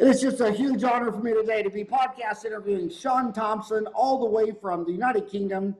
It is just a huge honor for me today to be podcast interviewing Sean Thompson, all the way from the United Kingdom.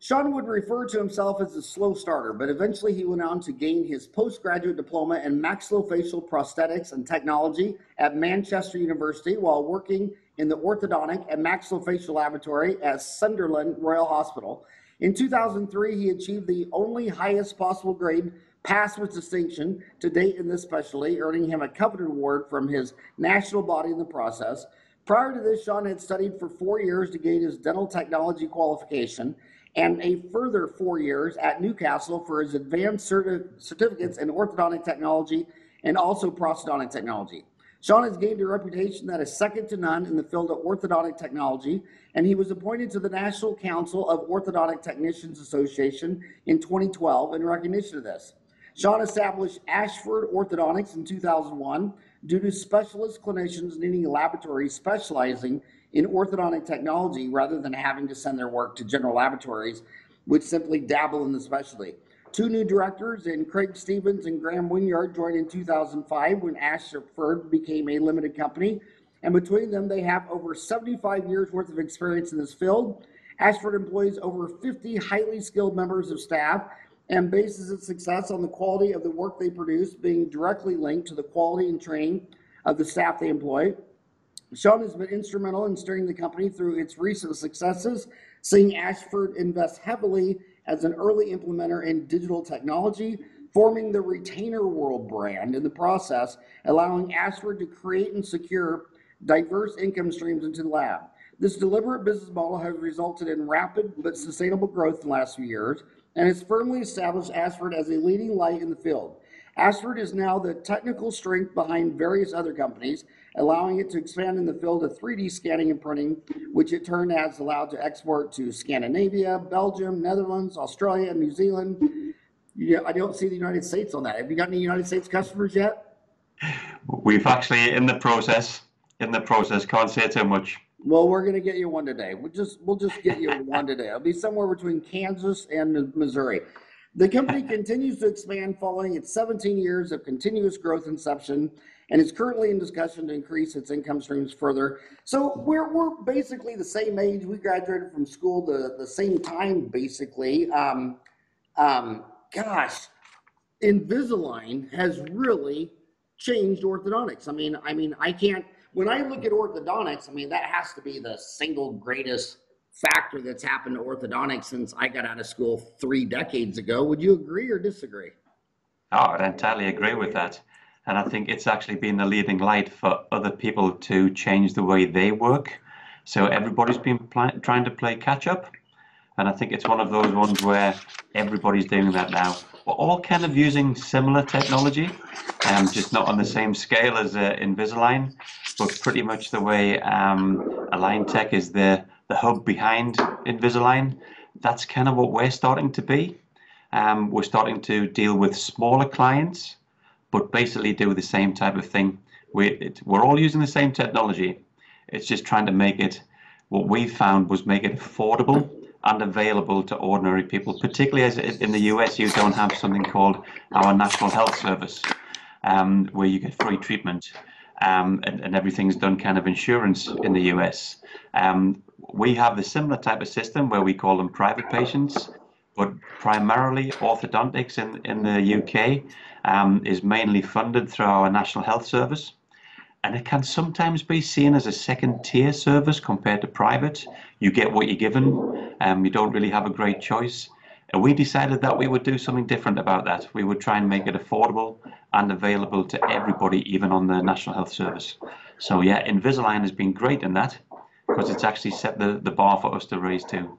Sean would refer to himself as a slow starter, but eventually he went on to gain his postgraduate diploma in maxillofacial prosthetics and technology at Manchester University while working in the orthodontic and maxillofacial laboratory at Sunderland Royal Hospital. In 2003, he achieved the only highest possible grade pass with distinction to date in this specialty, earning him a coveted award from his national body in the process. Prior to this, Sean had studied for four years to gain his dental technology qualification and a further four years at Newcastle for his advanced certi- certificates in orthodontic technology and also prosthodontic technology. Sean has gained a reputation that is second to none in the field of orthodontic technology, and he was appointed to the National Council of Orthodontic Technicians Association in 2012 in recognition of this. Sean established Ashford Orthodontics in 2001 due to specialist clinicians needing a laboratory specializing in orthodontic technology rather than having to send their work to general laboratories, which simply dabble in the specialty. Two new directors in Craig Stevens and Graeme Winyard joined in 2005 when Ashford became a limited company. And between them, they have over 75 years worth of experience in this field. Ashford employs over 50 highly skilled members of staff and bases its success on the quality of the work they produce being directly linked to the quality and training of the staff they employ. Sean has been instrumental in steering the company through its recent successes, seeing Ashford invest heavily as an early implementer in digital technology, forming the Retainer World brand in the process, allowing Ashford to create and secure diverse income streams into the lab. This deliberate business model has resulted in rapid but sustainable growth in the last few years and has firmly established Ashford as a leading light in the field. Ashford is now the technical strength behind various other companies, allowing it to expand in the field of 3D scanning and printing, which it turn has allowed to export to Scandinavia, Belgium, Netherlands, Australia, New Zealand. Yeah, I don't see the United States on that. Have you got any United States customers yet? We've actually in the process, in the process, can't say too much. Well, we're gonna get you one today. We'll just we'll just get you one today. It'll be somewhere between Kansas and Missouri. The company continues to expand following its 17 years of continuous growth inception and is currently in discussion to increase its income streams further. So we're we're basically the same age. We graduated from school the the same time, basically. Um, um, gosh, Invisalign has really changed orthodontics. I mean, I mean, I can't when I look at orthodontics, I mean, that has to be the single greatest factor that's happened to orthodontics since I got out of school three decades ago. Would you agree or disagree? Oh, I'd entirely agree with that. And I think it's actually been the leading light for other people to change the way they work. So everybody's been pl- trying to play catch up. And I think it's one of those ones where everybody's doing that now. We're all kind of using similar technology, um, just not on the same scale as uh, Invisalign, but pretty much the way um, Align Tech is the, the hub behind Invisalign. That's kind of what we're starting to be. Um, we're starting to deal with smaller clients, but basically do the same type of thing. We, it, we're all using the same technology. It's just trying to make it, what we found was make it affordable and available to ordinary people, particularly as in the US, you don't have something called our National Health Service, um, where you get free treatment. Um, and, and, everything's done kind of insurance in the US. Um, we have the similar type of system where we call them private patients, but primarily orthodontics in, in the UK um, is mainly funded through our National Health Service and it can sometimes be seen as a second tier service compared to private. You get what you're given, um, you don't really have a great choice. And we decided that we would do something different about that. We would try and make it affordable and available to everybody, even on the National Health Service. So yeah, Invisalign has been great in that because it's actually set the, the bar for us to raise too.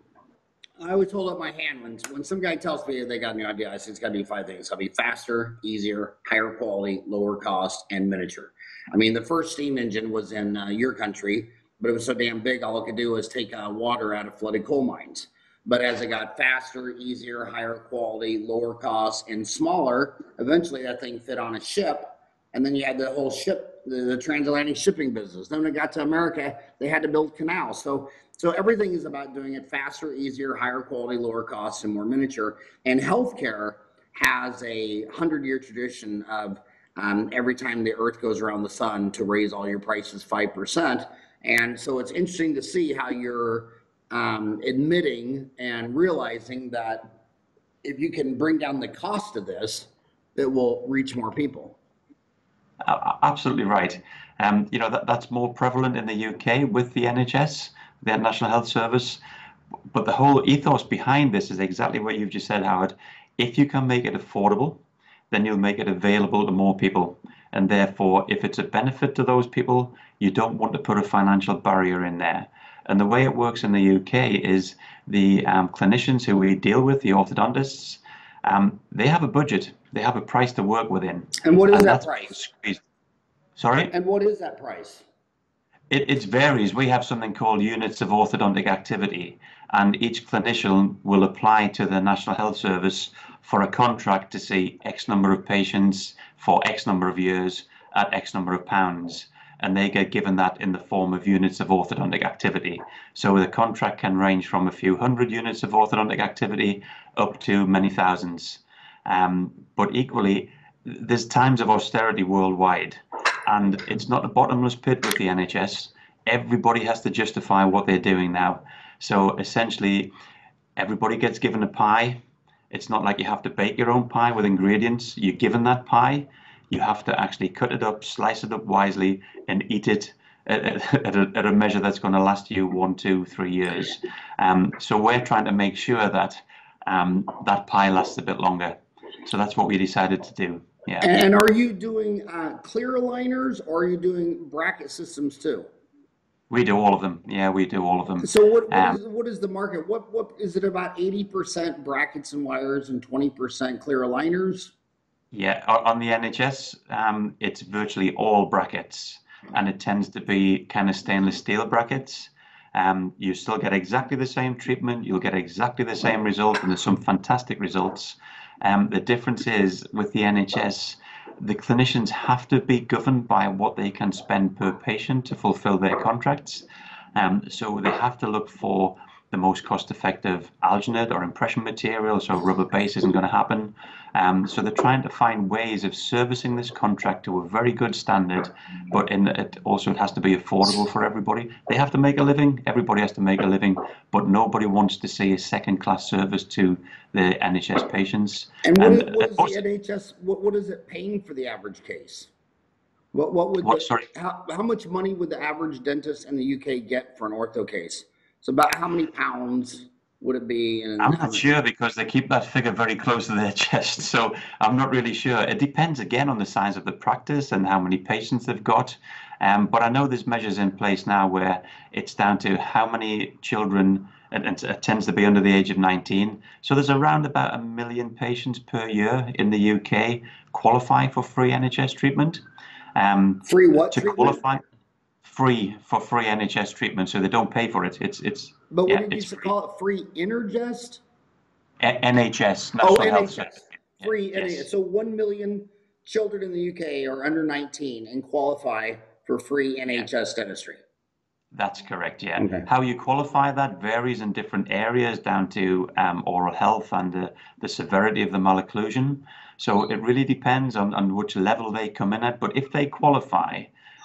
I always hold up my hand when when some guy tells me they got a new idea. I say it's got to be five things. It's got to be faster, easier, higher quality, lower cost, and miniature. I mean, the first steam engine was in uh, your country, but it was so damn big, all it could do was take uh, water out of flooded coal mines. But as it got faster, easier, higher quality, lower cost, and smaller, eventually that thing fit on a ship. And then you had the whole ship, the, the transatlantic shipping business. Then when it got to America, they had to build canals. So, so everything is about doing it faster, easier, higher quality, lower cost, and more miniature. And healthcare has a hundred year tradition of um, every time the Earth goes around the sun to raise all your prices five percent. And so it's interesting to see how you're um, admitting and realizing that if you can bring down the cost of this, it will reach more people. Uh, absolutely right. Um, you know that that's more prevalent in the UK with the NHS, the National Health Service. But the whole ethos behind this is exactly what you've just said, Howard. If you can make it affordable, then you'll make it available to more people. And therefore, if it's a benefit to those people, you don't want to put a financial barrier in there. And the way it works in the UK is the um, clinicians who we deal with, the orthodontists, um, they have a budget, they have a price to work within. And what is And that price? Sorry? And what is that price? It, it varies. We have something called units of orthodontic activity, and each clinician will apply to the National Health Service for a contract to see X number of patients for X number of years at X number of pounds. And they get given that in the form of units of orthodontic activity. So the contract can range from a few hundred units of orthodontic activity up to many thousands. Um, but equally, there's times of austerity worldwide, and it's not a bottomless pit with the NHS. Everybody has to justify what they're doing now. So essentially, everybody gets given a pie. It's not like you have to bake your own pie with ingredients. You're given that pie. You have to actually cut it up, slice it up wisely, and eat it at, at, a, at a measure that's going to last you one, two, three years. Um, so we're trying to make sure that um, that pie lasts a bit longer. So that's what we decided to do. Yeah. And are you doing uh, clear aligners or are you doing bracket systems too? We do all of them. Yeah, we do all of them. So what what, Um, is, what is the market? What what is it about eighty percent brackets and wires and twenty percent clear aligners? Yeah, on the NHS, um, it's virtually all brackets, and it tends to be kind of stainless steel brackets. Um, you still get exactly the same treatment, you'll get exactly the same result, and there's some fantastic results. Um, the difference is with the NHS, the clinicians have to be governed by what they can spend per patient to fulfill their contracts. Um, so they have to look for the most cost-effective alginate or impression material, so rubber base isn't going to happen. Um, so they're trying to find ways of servicing this contract to a very good standard, but in it also it has to be affordable for everybody. They have to make a living. Everybody has to make a living, but nobody wants to see a second-class service to the NHS patients. And what, And, is, what is also- the NHS? What what is it paying for the average case? What what would What, the, sorry? how how much money would the average dentist in the UK get for an ortho case? So about how many pounds would it be? And I'm not sure because they keep that figure very close to their chest. So I'm not really sure. It depends again on the size of the practice and how many patients they've got. Um, but I know there's measures in place now where it's down to how many children, and, and it tends to be under the age of 19. So there's around about a million patients per year in the UK qualify for free NHS treatment. Um, Free what? to treatment? qualify, free for free NHS treatment, so they don't pay for it. It's it's But what yeah, did you call it? Free Intergest? A- NHS, Oh, National Health NHS. Service. Free Yes. NHS. So one million children in the UK are under 19 and qualify for free NHS dentistry. That's correct, yeah. Okay. How you qualify that varies in different areas down to um, oral health and the, the severity of the malocclusion. So it really depends on, on which level they come in at. But if they qualify,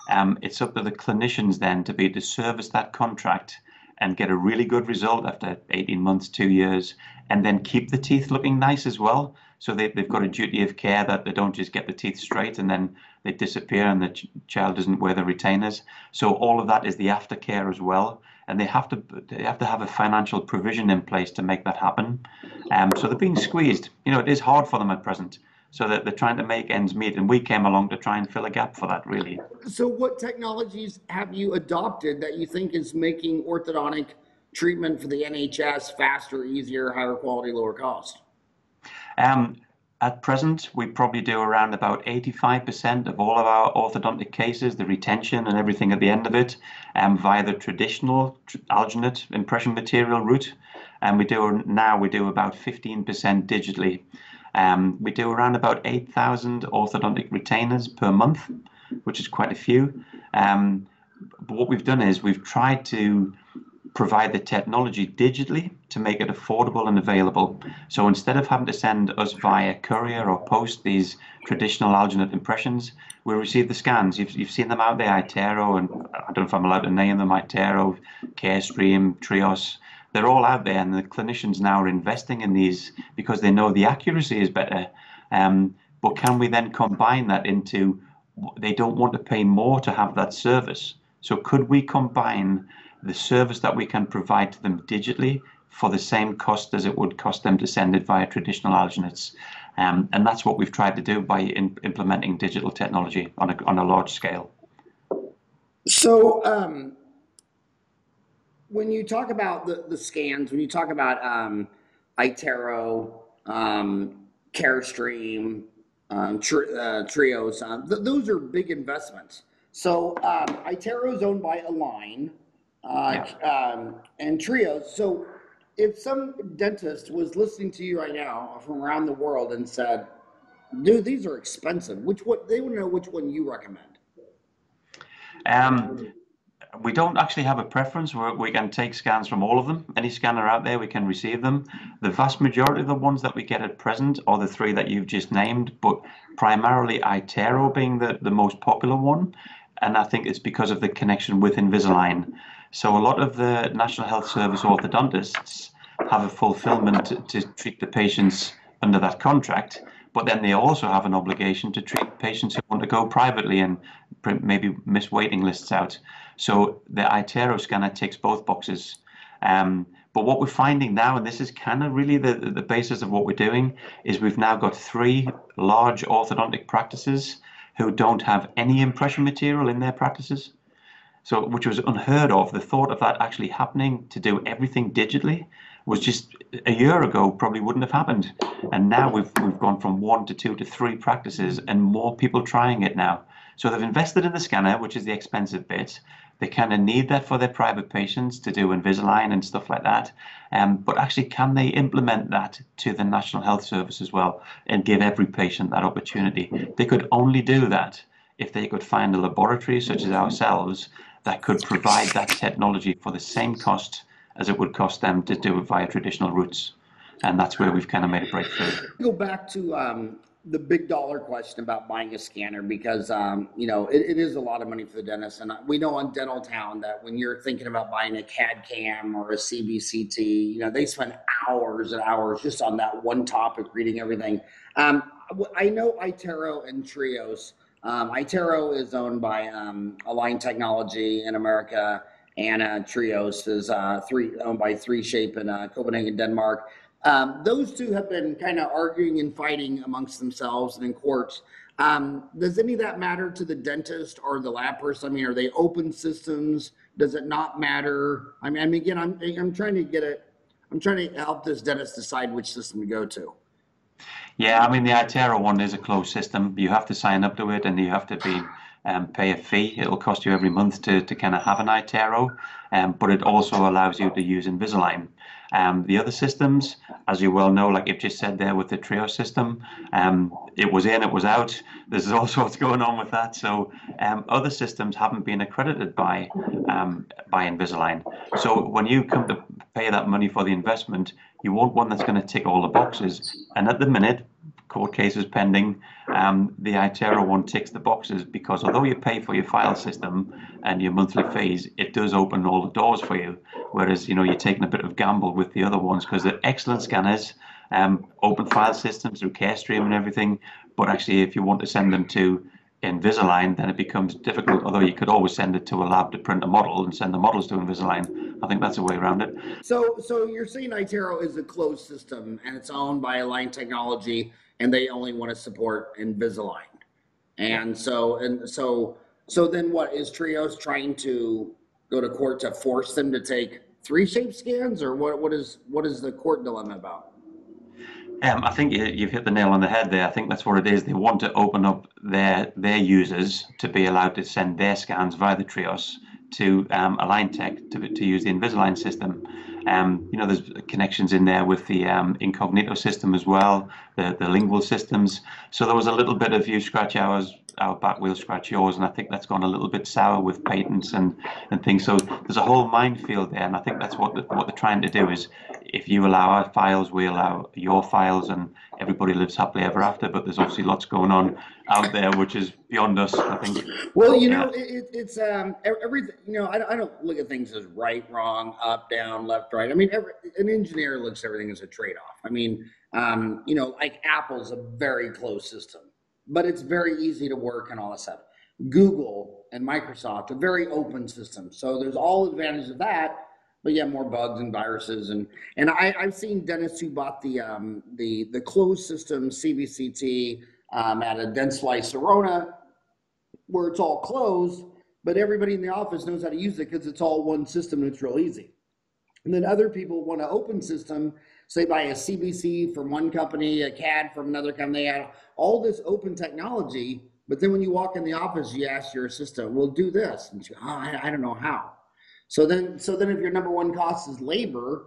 um, it's up to the clinicians then to be to service that contract and get a really good result after 18 months, two years, and then keep the teeth looking nice as well. So they, they've got a duty of care that they don't just get the teeth straight and then they disappear and the ch- child doesn't wear the retainers. So all of that is the aftercare as well, and they have to they have to have a financial provision in place to make that happen. Um, so they're being squeezed. You know, it is hard for them at present. So that they're trying to make ends meet, and we came along to try and fill a gap for that, really. So what technologies have you adopted that you think is making orthodontic treatment for the NHS faster, easier, higher quality, lower cost? Um, at present, we probably do around about 85% of all of our orthodontic cases, the retention and everything at the end of it, um, via the traditional tr- alginate impression material route. And we do now we do about 15% digitally. Um, we do around about 8,000 orthodontic retainers per month, which is quite a few. Um, but what we've done is we've tried to provide the technology digitally to make it affordable and available. So instead of having to send us via courier or post these traditional alginate impressions, we receive the scans. You've, you've seen them out there, iTero, and I don't know if I'm allowed to name them, iTero, Carestream, Trios. They're all out there, and the clinicians now are investing in these because they know the accuracy is better. Um, but can we then combine that into they don't want to pay more to have that service? So could we combine the service that we can provide to them digitally for the same cost as it would cost them to send it via traditional alginates. Um, and that's what we've tried to do by in, implementing digital technology on a, on a large scale. So, um, when you talk about the, the scans, when you talk about um, iTero, um, Carestream, um, tri- uh, Trios, um, th- those are big investments. So, um, iTero is owned by Align uh, um, and Trios. So, if some dentist was listening to you right now from around the world and said, "Dude, these are expensive," which what they want to know which one you recommend. Um, we don't actually have a preference. We're, we can take scans from all of them. Any scanner out there, we can receive them. The vast majority of the ones that we get at present are the three that you've just named, but primarily iTero being the, the most popular one. And I think it's because of the connection with Invisalign. So a lot of the National Health Service orthodontists have a fulfillment to, to treat the patients under that contract, but then they also have an obligation to treat patients who want to go privately and maybe miss waiting lists out. So the iTero scanner ticks both boxes. Um, but what we're finding now, and this is kind of really the, the basis of what we're doing, is we've now got three large orthodontic practices who don't have any impression material in their practices. So, which was unheard of. The thought of that actually happening to do everything digitally was just a year ago probably wouldn't have happened. And now we've we've gone from one to two to three practices, and more people trying it now. So they've invested in the scanner, which is the expensive bit. They kind of need that for their private patients to do Invisalign and stuff like that. Um, but actually, can they implement that to the National Health Service as well and give every patient that opportunity? They could only do that if they could find a laboratory such as ourselves that could provide that technology for the same cost as it would cost them to do it via traditional routes. And that's where we've kind of made a breakthrough. Go back to um, the big dollar question about buying a scanner because um, you know it, it is a lot of money for the dentist, and we know on Dentaltown that when you're thinking about buying a CAD CAM or a CBCT, you know they spend hours and hours just on that one topic, reading everything. Um, I know iTero and Trios. Um, iTero is owned by um, Align Technology in America, and uh, Trios is uh, three owned by 3Shape in uh, Copenhagen, Denmark. Um, those two have been kind of arguing and fighting amongst themselves and in courts. Um, does any of that matter to the dentist or the lab person? I mean, are they open systems? Does it not matter? I mean, I mean again, I'm I'm trying to get it. I'm trying to help this dentist decide which system to go to. Yeah, I mean the iTero one is a closed system. You have to sign up to it, and you have to be um, pay a fee. It'll cost you every month to, to kind of have an iTero, um, but it also allows you to use Invisalign. Um, the other systems, as you well know, like you've just said there with the Trio system, um, it was in, it was out. There's all sorts going on with that. So um, other systems haven't been accredited by um, by Invisalign. So when you come to pay that money for the investment, you want one that's going to tick all the boxes. And at the minute, court cases pending. Um, the iTero one ticks the boxes because although you pay for your file system and your monthly fees, it does open all the doors for you. Whereas you know you're taking a bit of gamble with the other ones because they're excellent scanners, um, open file systems through Carestream and everything. But actually, if you want to send them to Invisalign, then it becomes difficult. Although you could always send it to a lab to print a model and send the models to Invisalign. I think that's a way around it. So, so you're saying iTero is a closed system and it's owned by Align Technology and they only want to support Invisalign. And so, and so, so then what is Trios trying to go to court to force them to take 3Shape scans or what, what is, what is the court dilemma about? Um, I think you've hit the nail on the head there. I think that's what it is. They want to open up their their users to be allowed to send their scans via the Trios to um, Align Tech to, to use the Invisalign system. Um, you know, there's connections in there with the um, incognito system as well, the, the lingual systems. So there was a little bit of you scratch ours, our back wheel scratch yours, and I think that's gone a little bit sour with patents and, and things. So there's a whole minefield there, and I think that's what the, what they're trying to do is, if you allow our files, we allow your files, and everybody lives happily ever after. But there's obviously lots going on out there, which is beyond us. I think. Well, you know, it, it's um everything. You know, I, I don't look at things as right, wrong, up, down, left, right. I mean, every, an engineer looks at everything as a trade-off. I mean, um, you know, like Apple's a very closed system, but it's very easy to work and all that stuff. Google and Microsoft, a very open system. So there's all advantages of that, but yeah, more bugs and viruses and and I, I've seen dentists who bought the um, the the closed system CBCT um, at a Dentsply Sirona, where it's all closed, but everybody in the office knows how to use it because it's all one system and it's real easy. And then other people want an open system say buy a CBC from one company, a CAD from another company, they had all this open technology. But then when you walk in the office, you ask your assistant, "Well, do this," and she, oh, I, I don't know how. So then, so then, if your number one cost is labor,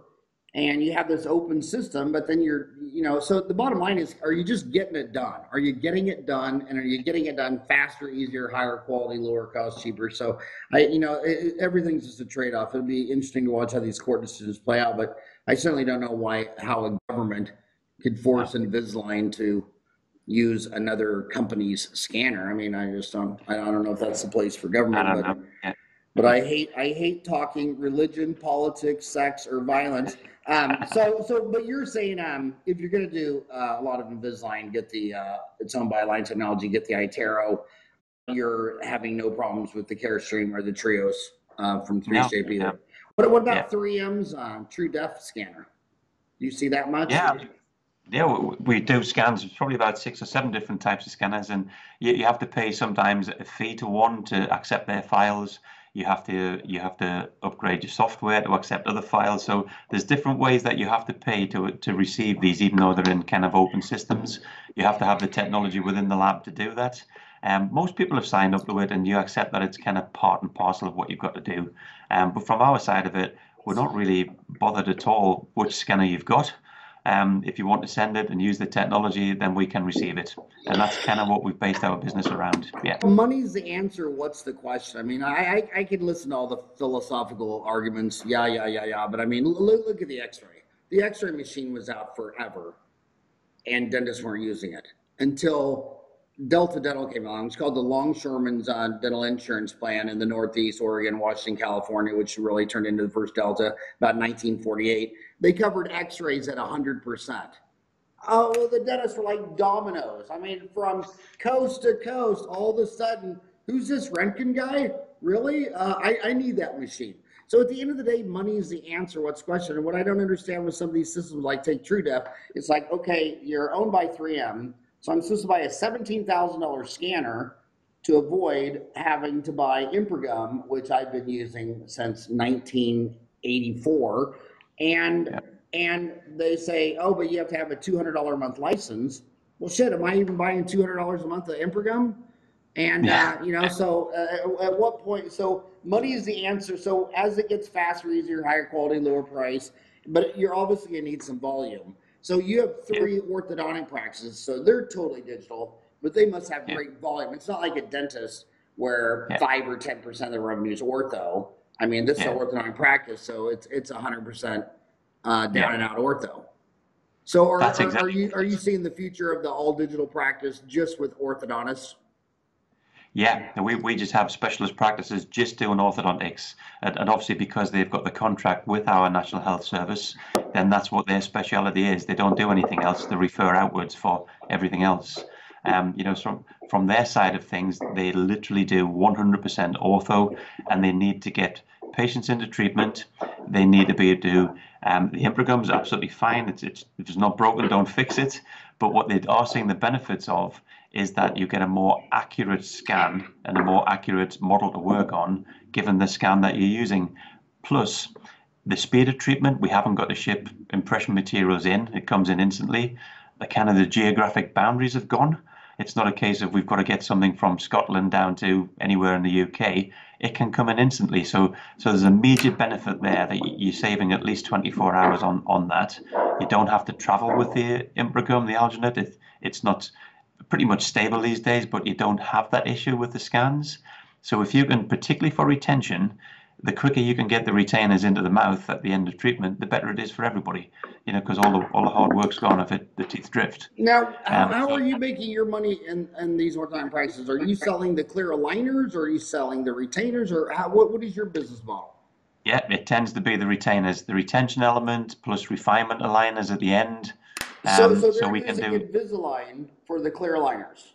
and you have this open system, but then you're, you know, so the bottom line is, are you just getting it done? Are you getting it done, and are you getting it done faster, easier, higher quality, lower cost, cheaper? So I, you know, it, everything's just a trade off. It'll be interesting to watch how these court decisions play out, but I certainly don't know why how a government could force Invisalign to use another company's scanner. I mean, I just don't. I don't know if that's the place for government. I don't but, know. But I hate I hate talking religion, politics, sex, or violence. Um, so so, but you're saying um, if you're going to do uh, a lot of Invisalign, get the uh, it's owned by Align Technology, get the iTero. You're having no problems with the Carestream or the Trios uh, from 3Shape No, either. no. What, what Yeah. about 3M's uh, True Depth scanner? Do you see that much? Yeah, yeah, we, we do scans. It's probably about six or seven different types of scanners, and you, you have to pay sometimes a fee to one to accept their files. You have to you have to upgrade your software to accept other files. So there's different ways that you have to pay to to receive these, even though they're in kind of open systems. You have to have the technology within the lab to do that. Um, most people have signed up to it, and you accept that it's kind of part and parcel of what you've got to do. Um, but from our side of it, we're not really bothered at all which scanner you've got. Um, if you want to send it and use the technology, then we can receive it, and that's kind of what we've based our business around. Yeah. Money's the answer. What's the question? I mean, I, I I could listen to all the philosophical arguments. Yeah, yeah, yeah, yeah. But I mean, look, look at the X-ray. The X-ray machine was out forever, and dentists weren't using it until Delta Dental came along. It's called the Longshoremen's uh, Dental Insurance Plan in the Northeast, Oregon, Washington, California, which really turned into the first Delta about 1948. They covered X-rays at 100 percent. Oh, well, the dentists were like dominoes. I mean, from coast to coast, all of a sudden, who's this Roentgen guy? Really? Uh, I, I need that machine. So at the end of the day, money is the answer. What's the question? And what I don't understand with some of these systems, like take TrueDepth, it's like, okay, you're owned by 3M, so I'm supposed to buy a $17,000 scanner to avoid having to buy Impregum, which I've been using since 1984. And Yeah. and they say, oh, but you have to have a $200 a month license. Well, shit, am I even buying $200 a month of Impregum? And, Yeah. uh, you know, so uh, at what point, so money is the answer. So as it gets faster, easier, higher quality, lower price, but you're obviously gonna need some volume. So you have three orthodontic practices, so they're totally digital, but they must have Yeah. great volume. It's not like a dentist where Yeah. five or 10% of the revenue is ortho. I mean, this is Yeah. an orthodontic practice, so it's, it's hundred percent uh, down Yeah. and out ortho. So are, are, are you are you seeing the future of the all digital practice just with orthodontists? Yeah, we, we just have specialist practices just doing orthodontics. And, and obviously, because they've got the contract with our National Health Service, then that's what their speciality is. They don't do anything else, they refer outwards for everything else. Um, you know, so from their side of things, they literally do 100% ortho and they need to get patients into treatment. They need to be able to, um, the is absolutely fine. It's, it's, if it's not broken, don't fix it. But what they are seeing the benefits of is that you get a more accurate scan and a more accurate model to work on given the scan that you're using. Plus, the speed of treatment, we haven't got to ship impression materials in, it comes in instantly. The kind of the geographic boundaries have gone. It's not a case of we've got to get something from Scotland down to anywhere in the UK. It can come in instantly. So, so there's a major benefit there that you're saving at least 24 hours on, on that. You don't have to travel with the Impregum, the alginate. It, it's not pretty much stable these days, but you don't have that issue with the scans. So if you can, particularly for retention, the quicker you can get the retainers into the mouth at the end of treatment, the better it is for everybody. You know, because all the all the hard work's gone if it, the teeth drift. Now, how, Um, how are you making your money in, in these orthodontic prices? Are you selling the clear aligners, or are you selling the retainers, or how, what, what is your business model? Yeah, it tends to be the retainers, the retention element plus refinement aligners at the end. So, Um, so so we can do. Invisalign for the clear aligners.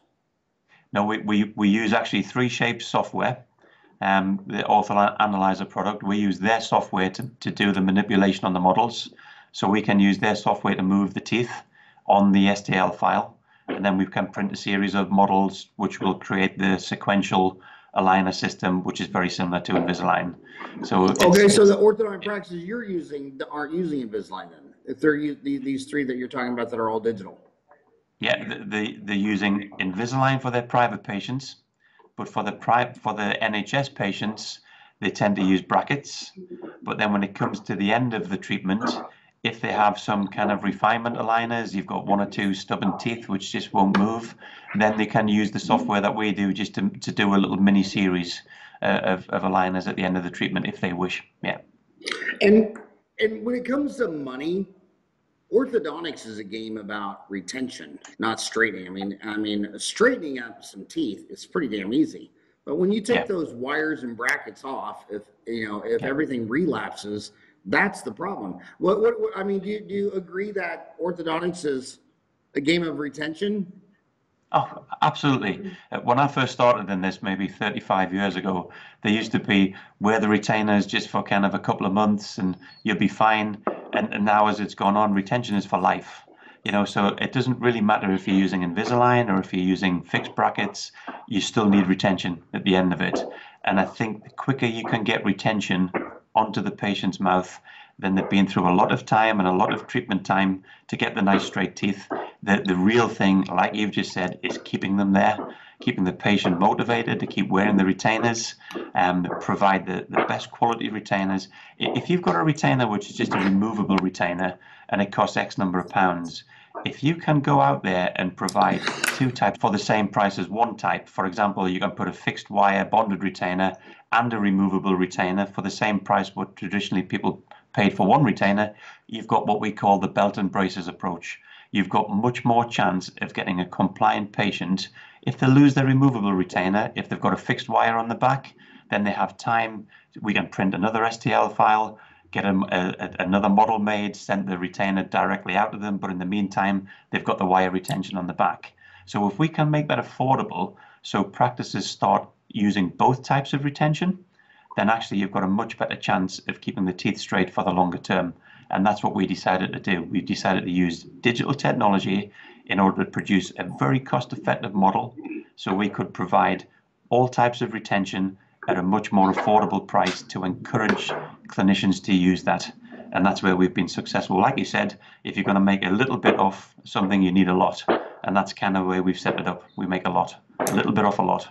No, we, we, we use actually 3Shape's software, um, the Ortho Analyzer product. We use their software to, to do the manipulation on the models. So we can use their software to move the teeth on the STL file. And then we can print a series of models which will create the sequential aligner system, which is very similar to Invisalign. So Okay, so the orthodontic practices you're using aren't using Invisalign then? If they're u- the- these three that you're talking about that are all digital. Yeah, the, the, they're using Invisalign for their private patients, but for the pri- for the NHS patients, they tend to use brackets. But then when it comes to the end of the treatment, if they have some kind of refinement aligners, you've got one or two stubborn teeth which just won't move, then they can use the software that we do just to, to do a little mini series uh, of, of aligners at the end of the treatment if they wish. Yeah. And and when it comes to money, orthodontics is a game about retention, not straightening. I mean, I mean, straightening up some teeth is pretty damn easy. But when you take Yeah. those wires and brackets off, if you know, if Yeah. everything relapses, that's the problem. What, what, what I mean, do you, do you agree that orthodontics is a game of retention? Oh, absolutely. Uh, When I first started in this, maybe 35 years ago, there used to be wear the retainers just for kind of a couple of months and you'll be fine. And, and now, as it's gone on, retention is for life. You know, so it doesn't really matter if you're using Invisalign or if you're using fixed brackets, you still need retention at the end of it. And I think the quicker you can get retention onto the patient's mouth, then they've been through a lot of time and a lot of treatment time to get the nice straight teeth. The, the real thing, like you've just said, is keeping them there, keeping the patient motivated to keep wearing the retainers, um, provide the, the best quality retainers. If you've got a retainer which is just a removable retainer and it costs X number of pounds, if you can go out there and provide two types for the same price as one type, for example, you can put a fixed wire bonded retainer and a removable retainer for the same price what traditionally people paid for one retainer, you've got what we call the belt and braces approach. You've got much more chance of getting a compliant patient. If they lose their removable retainer, if they've got a fixed wire on the back, then they have time. We can print another STL file, get a, uh, a, another model made, send the retainer directly out to them. But in the meantime, they've got the wire retention on the back. So if we can make that affordable, so practices start using both types of retention, then actually you've got a much better chance of keeping the teeth straight for the longer term. And that's what we decided to do. We decided to use digital technology in order to produce a very cost effective model so we could provide all types of retention at a much more affordable price to encourage clinicians to use that. And that's where we've been successful. Like you said, if you're going to make a little bit off something, you need a lot. And that's kind of where we've set it up. We make a lot, a little bit off a lot.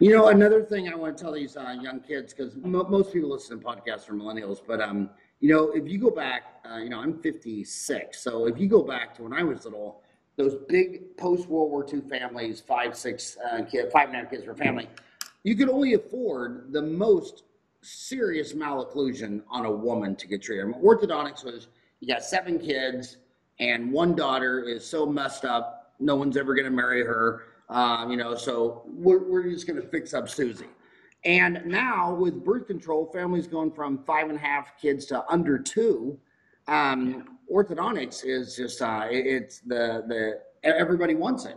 You know, another thing I want to tell these uh, young kids, because mo- most people listen to podcasts from millennials, but um, you know, if you go back, uh, you know, I'm 56, so if you go back to when I was little, those big post World War II families, five, six uh, kid, five and a half kids per family, you could only afford the most serious malocclusion on a woman to get treated. Orthodontics was you got seven kids, and one daughter is so messed up, no one's ever going to marry her. Um, you know, so we're, we're just going to fix up Susie. And now with birth control, families going from five and a half kids to under two. Um, orthodontics is just uh, it- it's the the everybody wants it.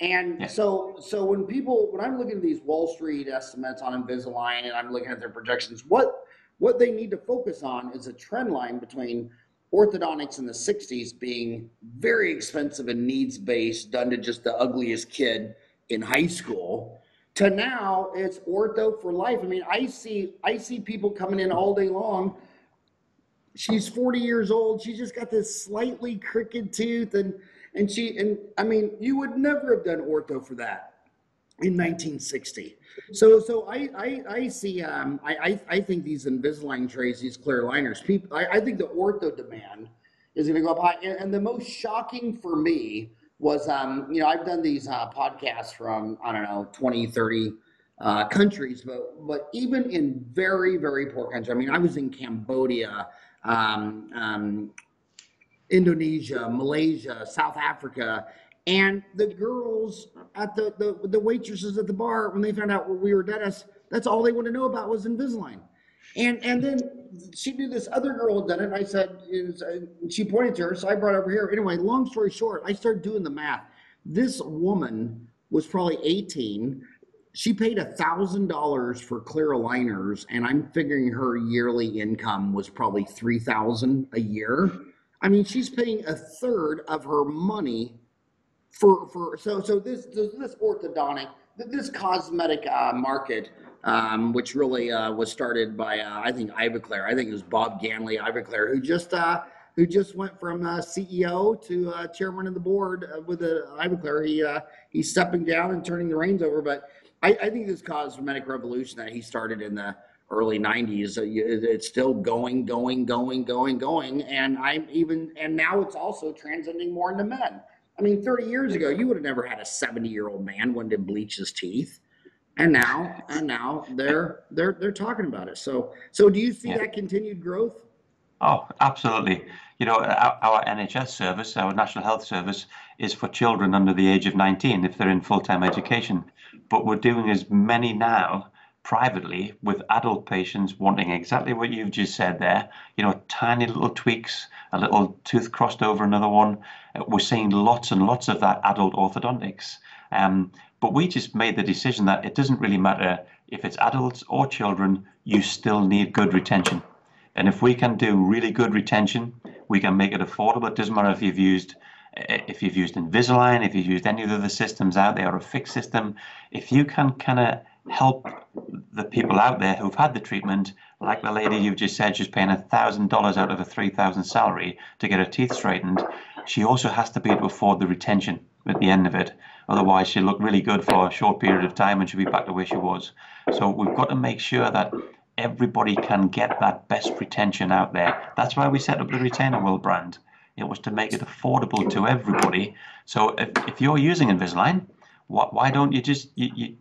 And Yeah. so so when people when I'm looking at these Wall Street estimates on Invisalign and I'm looking at their projections, what what they need to focus on is a trend line between orthodontics in the 60s being very expensive and needs based, done to just the ugliest kid in high school, to now it's ortho for life. I mean, I see I see people coming in all day long. She's 40 years old. She just got this slightly crooked tooth, and and she and I mean, you would never have done ortho for that in 1960. So so I I, I see um I, I I think these Invisalign trays, these clear liners, people I, I think the ortho demand is gonna go up high. And, and the most shocking for me was, um, you know, I've done these uh, podcasts from, I don't know, 20, 30 uh, countries, but, but even in very, very poor countries, I mean, I was in Cambodia, um, um, Indonesia, Malaysia, South Africa, and the girls at the, the, the waitresses at the bar, when they found out we were dentists, that's all they want to know about was Invisalign. And and then she knew this other girl had done it. And I said, uh, she pointed to her, so I brought her over here. Anyway, long story short, I started doing the math. This woman was probably 18. She paid a thousand dollars for clear aligners, and I'm figuring her yearly income was probably three thousand a year. I mean, she's paying a third of her money for for so so this this orthodontic this cosmetic uh, market um, which really uh, was started by uh, I think Ivoclar. I think it was Bob Ganley Ivoclar who just uh, who just went from uh, CEO to uh, chairman of the board uh, with the Ivoclar. He he's stepping down and turning the reins over. But I, I, think this cosmetic revolution that he started in the early 90s it's still going going going going going and i'm even and now it's also transcending more into men i mean 30 years ago you would have never had a 70 year old man wanting to bleach his teeth. And now and now they're they're they're talking about it. So so do you see yeah. that continued growth? Oh absolutely. You know our, our, nhs service our national health service is for children under the age of 19 if they're in full-time education. But we're doing as many now privately with adult patients wanting exactly what you've just said there you know tiny little tweaks a little tooth crossed over another one we're seeing lots and lots of that adult orthodontics um, but we just made the decision that it doesn't really matter if it's adults or children, you still need good retention. And if we can do really good retention, we can make it affordable. It doesn't matter if you've used if you've used Invisalign, if you've used any of the other systems out there or a fixed system, if you can kind of help the people out there who've had the treatment, like the lady you've just said, she's paying a thousand dollars out of a three thousand salary to get her teeth straightened. She also has to be able to afford the retention at the end of it. Otherwise, she'll look really good for a short period of time and she'll be back to where she was. So we've got to make sure that everybody can get that best retention out there. That's why we set up the Retainer World brand. It was to make it affordable to everybody. So if, if you're using Invisalign, why, why don't you just you, you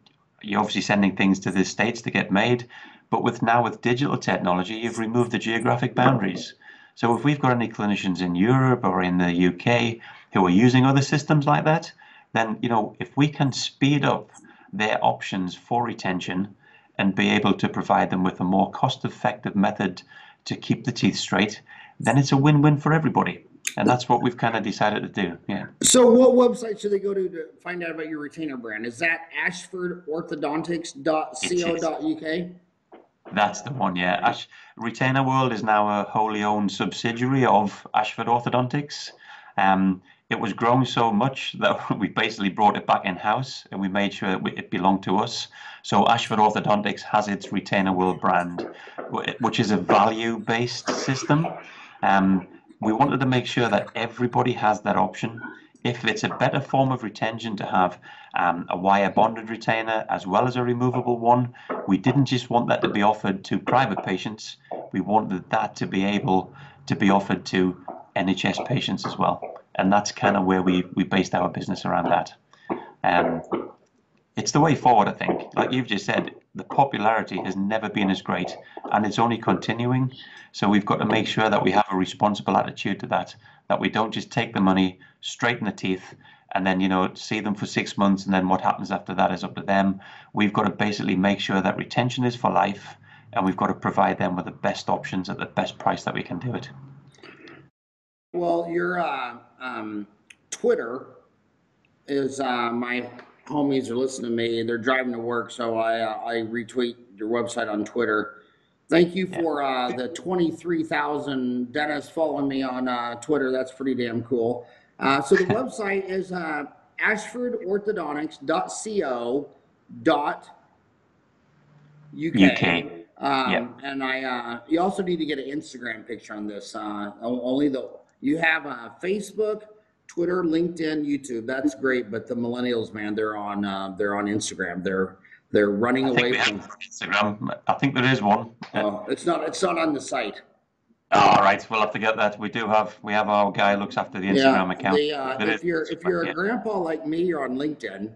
you're obviously sending things to the states to get made, but with now with digital technology, you've removed the geographic boundaries. So if we've got any clinicians in Europe or in the UK who are using other systems like that, then you know if we can speed up their options for retention and be able to provide them with a more cost-effective method to keep the teeth straight, then it's a win-win for everybody and that's what we've kind of decided to do. Yeah. So, what website should they go to to find out about your retainer brand? Is that ashfordorthodontics.co.uk? That's the one, yeah. Ash, Retainer World is now a wholly owned subsidiary of Ashford Orthodontics. Um, it was growing so much that we basically brought it back in house and we made sure that it belonged to us. So Ashford Orthodontics has its Retainer World brand, which is a value based system. Um, we wanted to make sure that everybody has that option. If it's a better form of retention to have um, a wire bonded retainer as well as a removable one, we didn't just want that to be offered to private patients, we wanted that to be able to be offered to NHS patients as well. And that's kind of where we, we based our business around that. Um, it's the way forward, I think. Like you've just said, the popularity has never been as great and it's only continuing. So we've got to make sure that we have a responsible attitude to that, that we don't just take the money, straighten the teeth, and then, you know, see them for six months and then what happens after that is up to them. We've got to basically make sure that retention is for life and we've got to provide them with the best options at the best price that we can do it. Well, your uh, um, Twitter is uh, my homies are listening to me. They're driving to work, so I uh, I retweet your website on Twitter. Thank you for uh, the 23,000 dentists following me on uh, Twitter. That's pretty damn cool. Uh, so the website is uh, ashfordorthodontics.co dot UK. UK. Um, yep. And I, uh, you also need to get an Instagram picture on this. Uh, only the you have a Facebook, Twitter, LinkedIn, YouTube. That's great, but the millennials, man, they're on uh, they're on Instagram. They're they're running away from Instagram. I think there is one. Oh, it's not it's not on the site. All right, we'll have to get that. We do have we have our guy who looks after the Instagram account. The, uh, if is- you're if you're a yeah. grandpa like me, you're on LinkedIn,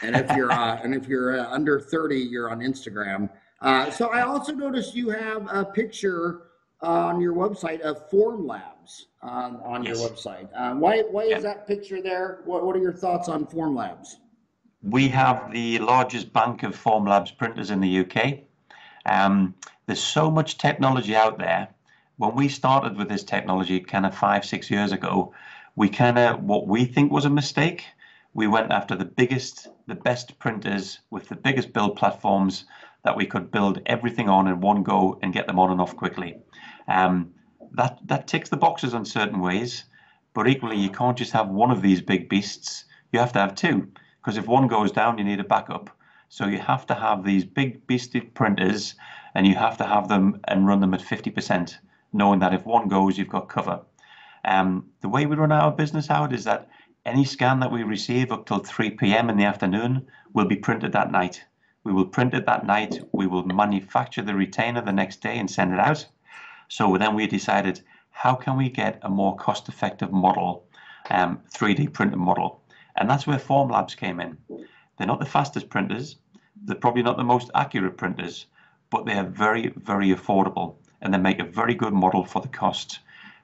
and if you're uh, and if you're uh, under thirty, you're on Instagram. Uh, so I also noticed you have a picture on your website of Formlabs on, on your website. Uh, why why Yeah. is that picture there? What what are your thoughts on Formlabs? We have the largest bank of Formlabs printers in the UK. Um, there's so much technology out there. When we started with this technology kind of five, six years ago, we kind of, what we think was a mistake, we went after the biggest, the best printers with the biggest build platforms that we could build everything on in one go and get them on and off quickly. Um, that, that ticks the boxes in certain ways, but equally, you can't just have one of these big beasts. You have to have two because if one goes down, you need a backup. So you have to have these big beastie printers and you have to have them and run them at 50%, knowing that if one goes, you've got cover. Um, the way we run our business out is that any scan that we receive up till 3 p.m. in the afternoon will be printed that night. We will print it that night. We will manufacture the retainer the next day and send it out. So then we decided, how can we get a more cost-effective model, um, 3D printed model? And that's where Formlabs came in. They're not the fastest printers. They're probably not the most accurate printers, but they are very, very affordable and they make a very good model for the cost.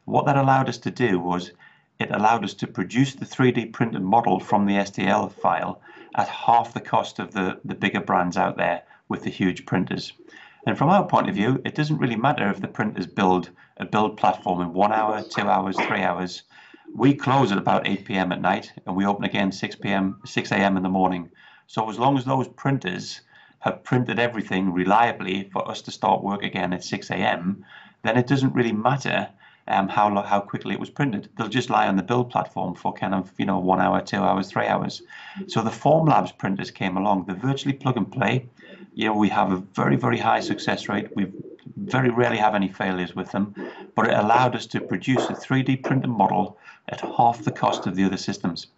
What that allowed us to do was it allowed us to produce the 3D printed model from the STL file at half the cost of the, the bigger brands out there with the huge printers. And from our point of view, it doesn't really matter if the printers build a build platform in one hour, two hours, three hours. We close at about 8 p.m. at night and we open again 6 p.m., 6 a.m. in the morning. So as long as those printers have printed everything reliably for us to start work again at 6 a.m., then it doesn't really matter um, how how quickly it was printed. They'll just lie on the build platform for kind of you know one hour, two hours, three hours. So the Formlabs printers came along. They're virtually plug and play. Know, we have a very very high success rate. We very rarely have any failures with them, but it allowed us to produce a 3D printed model at half the cost of the other systems.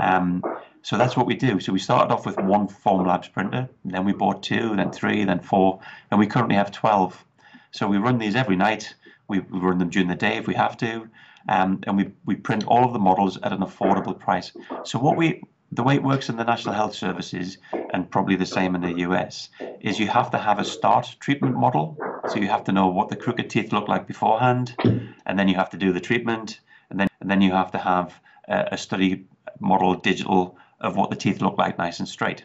Um, so that's what we do. So we started off with one Formlabs printer, then we bought two, then three, then four, and we currently have 12. So we run these every night. We, we run them during the day if we have to, um, and we, we print all of the models at an affordable price. So what we the way it works in the National Health Services, and probably the same in the US, is you have to have a start treatment model. So you have to know what the crooked teeth look like beforehand, and then you have to do the treatment, and then and then you have to have a, a study model digital of what the teeth look like nice and straight.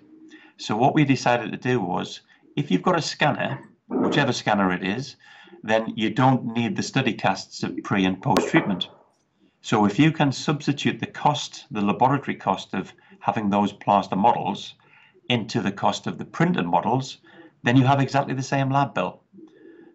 So what we decided to do was, if you've got a scanner, whichever scanner it is, then you don't need the study casts of pre and post treatment. So if you can substitute the cost, the laboratory cost of having those plaster models into the cost of the printed models, then you have exactly the same lab bill.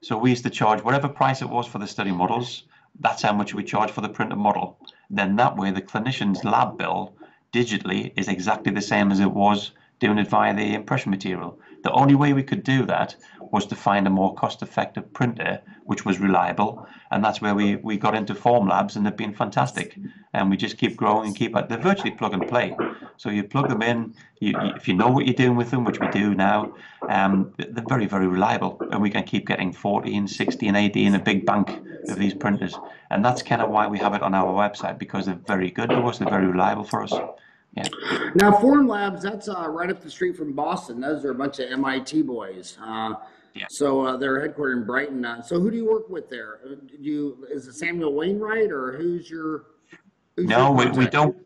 So we used to charge whatever price it was for the study models, that's how much we charge for the printed model. Then that way the clinician's lab bill digitally is exactly the same as it was doing it via the impression material. The only way we could do that was to find a more cost-effective printer which was reliable, and that's where we, we got into Formlabs, and they've been fantastic. And we just keep growing and keep they're virtually plug and play. So you plug them in, you, you, if you know what you're doing with them, which we do now, um, they're very very reliable, and we can keep getting 14, 16, 18 a big bank of these printers, and that's kind of why we have it on our website because they're very good to us, they're very reliable for us. Yeah. Now, Formlabs, that's uh, right up the street from Boston. Those are a bunch of MIT boys. Uh, Yeah. So uh, they're headquartered in Brighton. Uh, so who do you work with there? Uh, Do you is it Samuel Wainwright or who's your? Who's No, your we, we don't.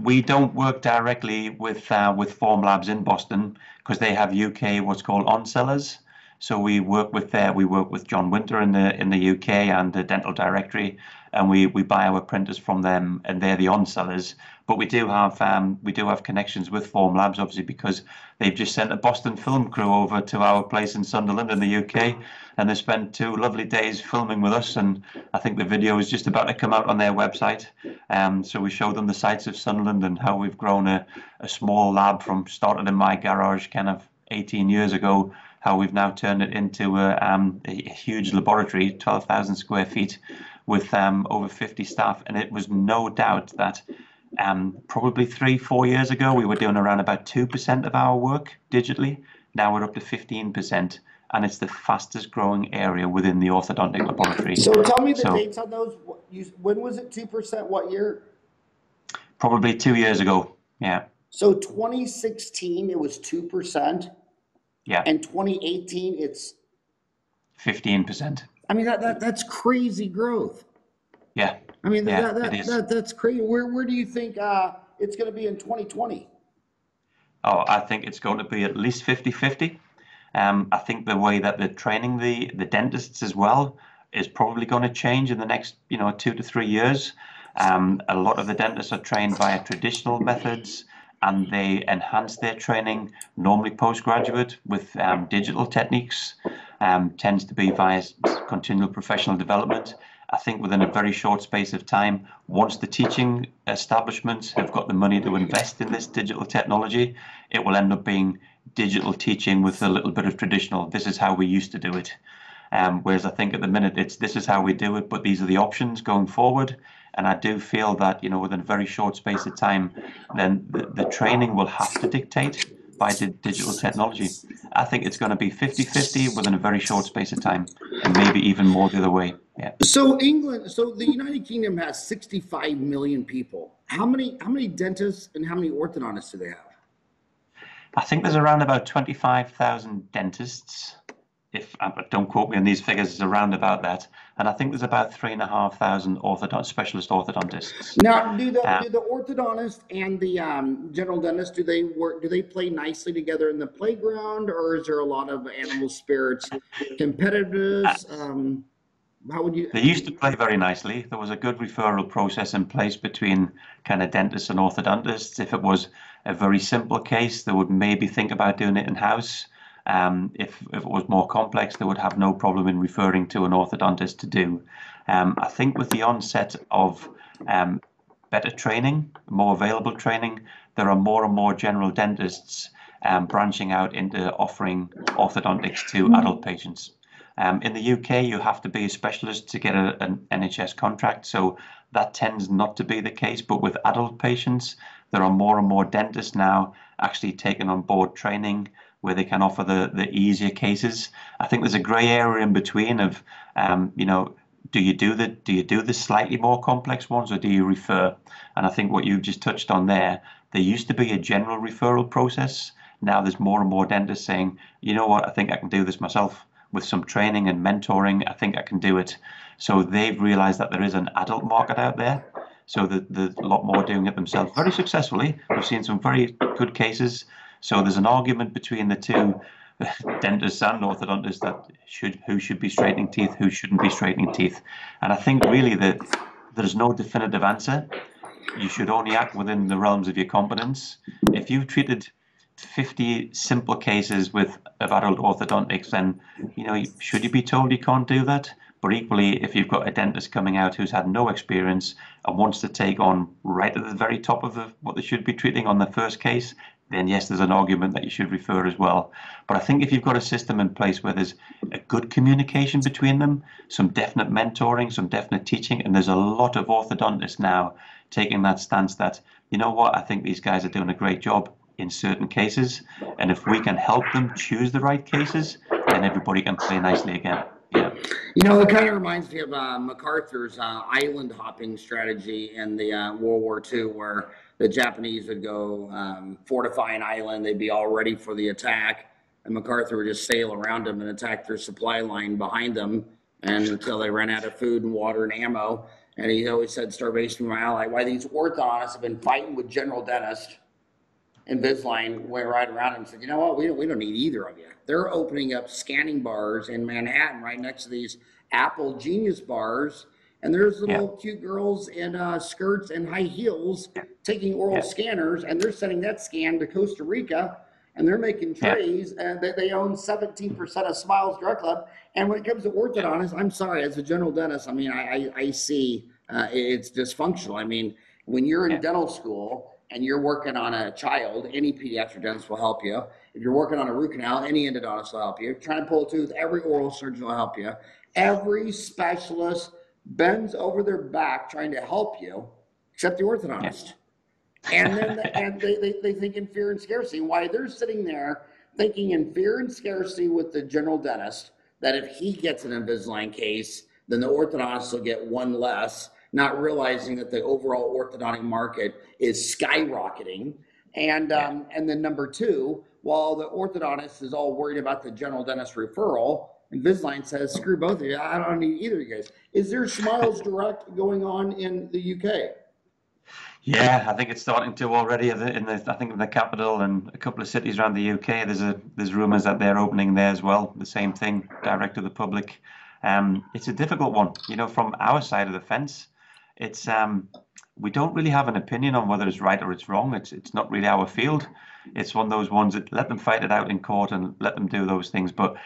We don't work directly with uh, with Formlabs in Boston because they have UK what's called on sellers. So we work with there. We work with John Winter in the in the UK and the Dental Directory, and we, we buy our printers from them, and they're the on sellers. But we do have um, we do have connections with Formlabs, obviously, because they've just sent a Boston film crew over to our place in Sunderland in the UK, and they spent two lovely days filming with us. And I think the video is just about to come out on their website. Um, so we showed them the sights of Sunderland and how we've grown a, a small lab from started in my garage, kind of 18 years ago. How we've now turned it into a, um, a huge laboratory, 12,000 square feet, with um, over 50 staff. And it was no doubt that um, probably three, four years ago, we were doing around about 2% of our work digitally. Now we're up to 15%. and it's the fastest growing area within the orthodontic laboratory. So tell me the So- dates on those. You, when was it two percent? What year? Probably two years ago. Yeah, So 2016 it was two percent, yeah, and 2018 it's. 15%. I mean that, that that's crazy growth. Yeah. I mean Yeah, that, that, is. that that's crazy. Where where do you think uh, it's going to be in 2020? Oh, I think it's going to be at least 50-50. Um, I think the way that they're training the, the dentists as well is probably going to change in the next, you know, two to three years. Um, a lot of the dentists are trained via traditional methods and they enhance their training, normally postgraduate, with um, digital techniques, um, tends to be via s- continual professional development. I think within a very short space of time, once the teaching establishments have got the money to invest in this digital technology, it will end up being digital teaching with a little bit of traditional. This is how we used to do it. Um, whereas I think at the minute it's this is how we do it, but these are the options going forward. And I do feel that you know within a very short space of time, then the, the training will have to dictate by di- digital technology. I think it's going to be 50-50 within a very short space of time, and maybe even more the other way. Yeah. So England, so the United Kingdom has 65 million people. How many how many dentists and how many orthodontists do they have? I think there's around about 25,000 dentists. If uh, don't quote me on these figures, it's around about that, and I think there's about three and a half thousand orthodont specialist orthodontists. Now, do the Uh, do the orthodontist and the um, general dentist do they work? Do they play nicely together in the playground, or is there a lot of animal spirits, competitiveness? Um, how would you? They used to play very nicely. There was a good referral process in place between kind of dentists and orthodontists. If it was a very simple case, they would maybe think about doing it in house. Um, if, if it was more complex, they would have no problem in referring to an orthodontist to do. Um, I think with the onset of um, better training, more available training, there are more and more general dentists um, branching out into offering orthodontics to adult patients. Um, in the UK, you have to be a specialist to get a, an NHS contract, so that tends not to be the case. But with adult patients, there are more and more dentists now actually taking on board training where they can offer the, the easier cases. I think there's a grey area in between of, um, you know, do you do the do you do the slightly more complex ones or do you refer? And I think what you've just touched on there, there used to be a general referral process. Now there's more and more dentists saying, you know what, I think I can do this myself with some training and mentoring. I think I can do it. So they've realized that there is an adult market out there. So there's a lot more doing it themselves very successfully. We've seen some very good cases. So there's an argument between the two dentists and orthodontists that should who should be straightening teeth, who shouldn't be straightening teeth. And I think really that there's no definitive answer. You should only act within the realms of your competence. If you've treated 50 simple cases with of adult orthodontics, then you know should you be told you can't do that? But equally, if you've got a dentist coming out who's had no experience and wants to take on right at the very top of the, what they should be treating on the first case, then yes, there's an argument that you should refer as well. But I think if you've got a system in place where there's a good communication between them, some definite mentoring, some definite teaching, and there's a lot of orthodontists now taking that stance that, you know what, I think these guys are doing a great job in certain cases. And if we can help them choose the right cases, then everybody can play nicely again. Yeah. You know, it kind of reminds me of uh, MacArthur's uh, island hopping strategy in the uh, World War II, where the Japanese would go um, fortify an island, they'd be all ready for the attack, and MacArthur would just sail around them and attack their supply line behind them, and until they ran out of food and water and ammo. And he always said, "Starvation my ally." Why these orthodontists have been fighting with General Dentist and Invisalign went right around and said, you know what, we don't, we don't need either of you. They're opening up scanning bars in Manhattan right next to these Apple Genius bars. And there's little cute girls in uh, skirts and high heels taking oral Yeah. scanners and they're sending that scan to Costa Rica and they're making Yeah. trays and they, they own 17% of Smiles Direct Club. And when it comes to orthodontists, I'm sorry, as a general dentist, I mean, I, I, I see uh, it's dysfunctional. I mean, when you're in Yeah. dental school and you're working on a child, any pediatric dentist will help you. If you're working on a root canal, any endodontist will help you. If you're trying to pull a tooth, every oral surgeon will help you. Every specialist bends over their back trying to help you, except the orthodontist. And then the, and they, they, they think in fear and scarcity. Why they're sitting there thinking in fear and scarcity with the general dentist that if he gets an Invisalign case, then the orthodontist will get one less, not realizing that the overall orthodontic market is skyrocketing. And um, and then number two, while the orthodontist is all worried about the general dentist referral, Invisalign says, "Screw both of you. I don't need either of you guys." Is there Smiles Direct going on in the UK? Yeah, I think it's starting to already in the, I think in the capital and a couple of cities around the UK. There's a there's rumours that they're opening there as well. The same thing, direct to the public. Um, it's a difficult one, you know, from our side of the fence. It's um, we don't really have an opinion on whether it's right or it's wrong. It's it's not really our field. It's one of those ones that let them fight it out in court and let them do those things. But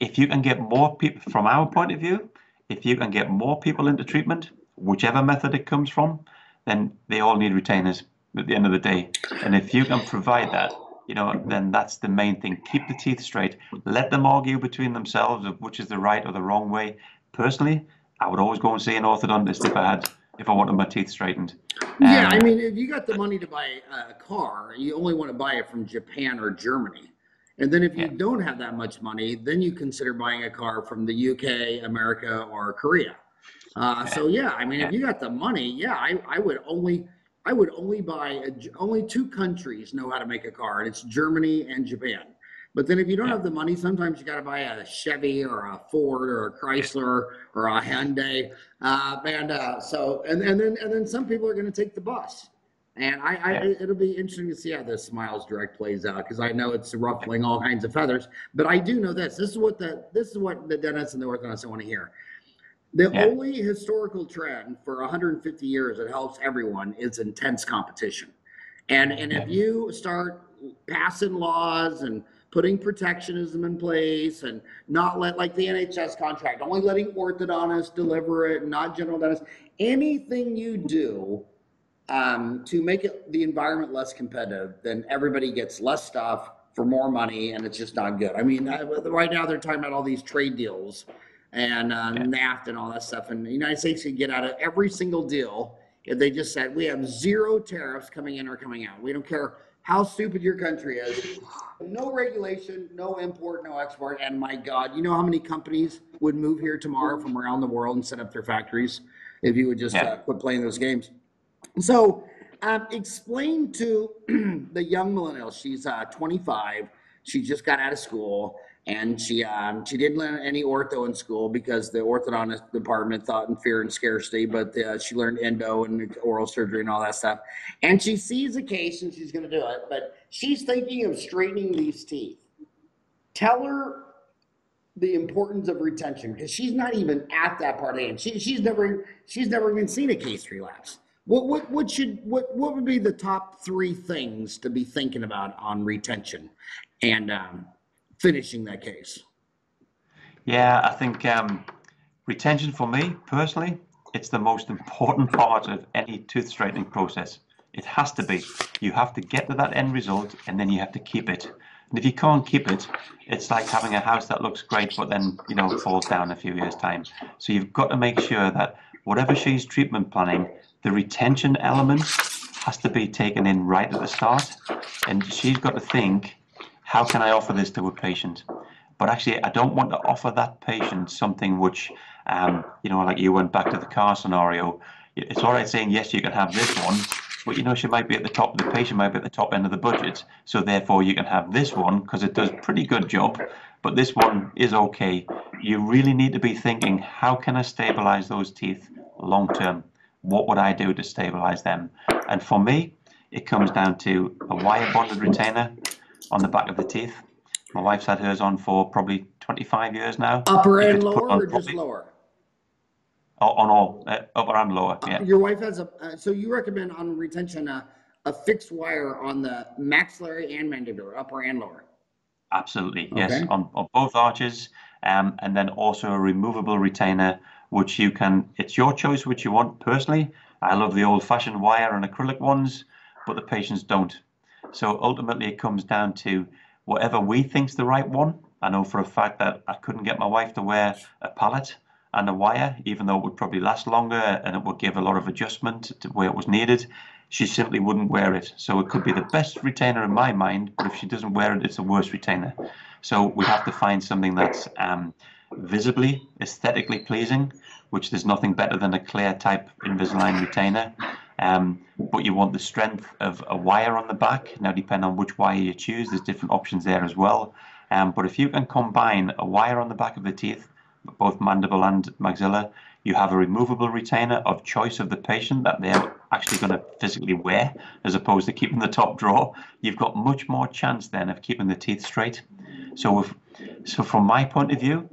if you can get more people, from our point of view, if you can get more people into treatment, whichever method it comes from, then they all need retainers at the end of the day. And if you can provide that, you know, then that's the main thing. Keep the teeth straight. Let them argue between themselves of which is the right or the wrong way. Personally, I would always go and see an orthodontist if I had if I wanted my teeth straightened. yeah, I mean, if you got the money to buy a car, you only want to buy it from Japan or Germany. And then if you yeah. don't have that much money, then you consider buying a car from the UK, America, or Korea. Uh, so yeah, I mean, if you got the money, yeah, I, I would only I would only buy a, only two countries know how to make a car, and it's Germany and Japan. But then if you don't have the money, sometimes you got to buy a Chevy or a Ford or a Chrysler or a Hyundai. Uh, and uh, so and, and then and then some people are going to take the bus. And I, I yeah. it'll be interesting to see how this Smiles Direct plays out because I know it's ruffling all kinds of feathers. But I do know this. This is what the this is what the dentists and the orthodontists want to hear. The yeah. only historical trend for 150 years that helps everyone is intense competition. And and if you start passing laws and putting protectionism in place and not let like the NHS contract, only letting orthodontists deliver it, not general dentists, anything you do um, to make it the environment less competitive, then everybody gets less stuff for more money, and it's just not good. I mean, right now they're talking about all these trade deals and uh, yeah. NAFTA and all that stuff, and the United States could get out of every single deal if they just said we have zero tariffs coming in or coming out. We don't care how stupid your country is. No regulation, no import, no export. And my God, you know how many companies would move here tomorrow from around the world and set up their factories if you would just yeah. uh, quit playing those games? So, um, explain to the young millennial. She's uh, 25. She just got out of school, and she um, she didn't learn any ortho in school because the orthodontist department thought in fear and scarcity. But uh, she learned endo and oral surgery and all that stuff. And she sees a case, and she's going to do it. But she's thinking of straightening these teeth. Tell her the importance of retention because she's not even at that part of it. She, she's never she's never even seen a case relapse. What, what, what should what, what would be the top three things to be thinking about on retention and um, finishing that case? Yeah, I think um, retention for me personally, it's the most important part of any tooth straightening process. It has to be. You have to get to that end result and then you have to keep it. And if you can't keep it, it's like having a house that looks great, but then, you know, falls down a few years' time. So you've got to make sure that whatever she's treatment planning, the retention element has to be taken in right at the start. And she's got to think, how can I offer this to a patient? But actually, I don't want to offer that patient something which, um, you know, like you went back to the car scenario. It's all right saying, yes, you can have this one, but you know, she might be at the top, the patient might be at the top end of the budget. So therefore, you can have this one because it does pretty good job, but this one is okay. You really need to be thinking, how can I stabilize those teeth long term? What would I do to stabilize them? And for me, it comes down to a wire bonded retainer on the back of the teeth. My wife's had hers on for probably 25 years now. Upper and lower or just lower? Oh, on all, uh, upper and lower, yeah. Uh, your wife has a, uh, so you recommend on retention a fixed wire on the maxillary and mandibular, upper and lower? Absolutely, yes, okay. on, on both arches, um, and then also a removable retainer which you can, it's your choice which you want personally. I love the old fashioned wire and acrylic ones, but the patients don't. So ultimately it comes down to whatever we think's the right one. I know for a fact that I couldn't get my wife to wear a pallet and a wire, even though it would probably last longer and it would give a lot of adjustment to where it was needed. she simply wouldn't wear it. So it could be the best retainer in my mind, but if she doesn't wear it, it's the worst retainer. So we have to find something that's um, visibly, aesthetically pleasing, which there's nothing better than a clear type Invisalign retainer. Um, but you want the strength of a wire on the back. Now, depending on which wire you choose, there's different options there as well. Um, but if you can combine a wire on the back of the teeth, both mandible and maxilla, you have a removable retainer of choice of the patient that they're actually going to physically wear, as opposed to keeping the top drawer. You've got much more chance then of keeping the teeth straight. So, if, so from my point of view,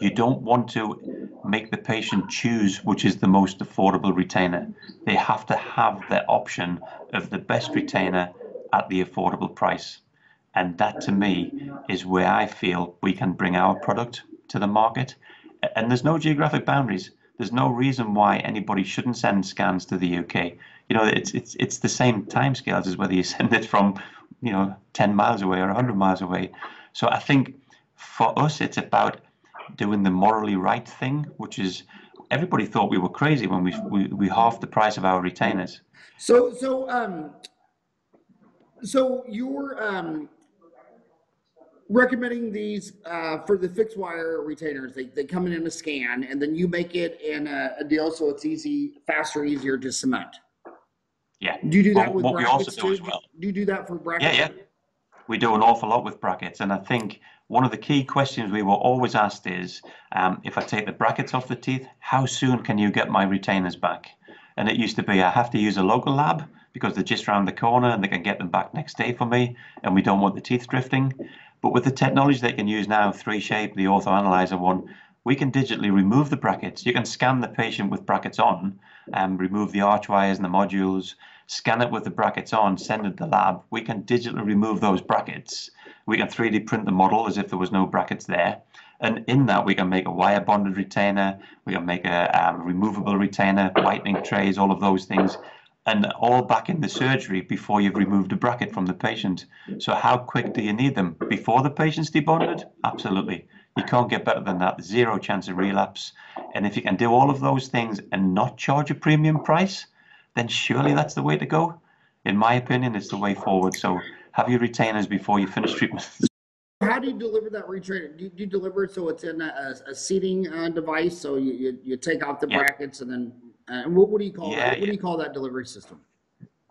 you don't want to make the patient choose which is the most affordable retainer. They have to have the option of the best retainer at the affordable price. And that to me is where I feel we can bring our product to the market. And there's no geographic boundaries. There's no reason why anybody shouldn't send scans to the UK. You know, it's it's it's the same timescales as whether you send it from, you know, 10 miles away or 100 miles away. So I think for us, it's about doing the morally right thing, which is everybody thought we were crazy when we we, we halved the price of our retainers. So so um so you're um recommending these uh, for the fixed wire retainers. They, they come in in a scan, and then you make it in a, a deal so it's easy, faster, easier to cement. Yeah. Do you do that Well, with what we brackets also do too? as well. Do you do that for brackets? Yeah, yeah. We do an awful lot with brackets, and I think one of the key questions we were always asked is, um, if I take the brackets off the teeth, how soon can you get my retainers back? And it used to be I have to use a local lab because they're just around the corner and they can get them back next day for me, and we don't want the teeth drifting. But with the technology they can use now, 3Shape, the Ortho Analyzer one, we can digitally remove the brackets. You can scan the patient with brackets on and remove the arch wires and the modules, scan it with the brackets on, send it to the lab. We can digitally remove those brackets. We can 3D print the model as if there was no brackets there. And in that, we can make a wire bonded retainer, we can make a um, removable retainer, whitening trays, all of those things and all back in the surgery before you've removed a bracket from the patient. So how quick do you need them? Before the patient's debonded? Absolutely. You can't get better than that. Zero chance of relapse. And if you can do all of those things and not charge a premium price, then surely that's the way to go. In my opinion, it's the way forward. So have your retainers before you finish treatment. How do you deliver that retrainer? Do you, do you deliver it so it's in a, a seating uh, device? So you, you, you take off the Yeah. brackets and then, uh, what, what do you call Yeah, that? What yeah. do you call that delivery system?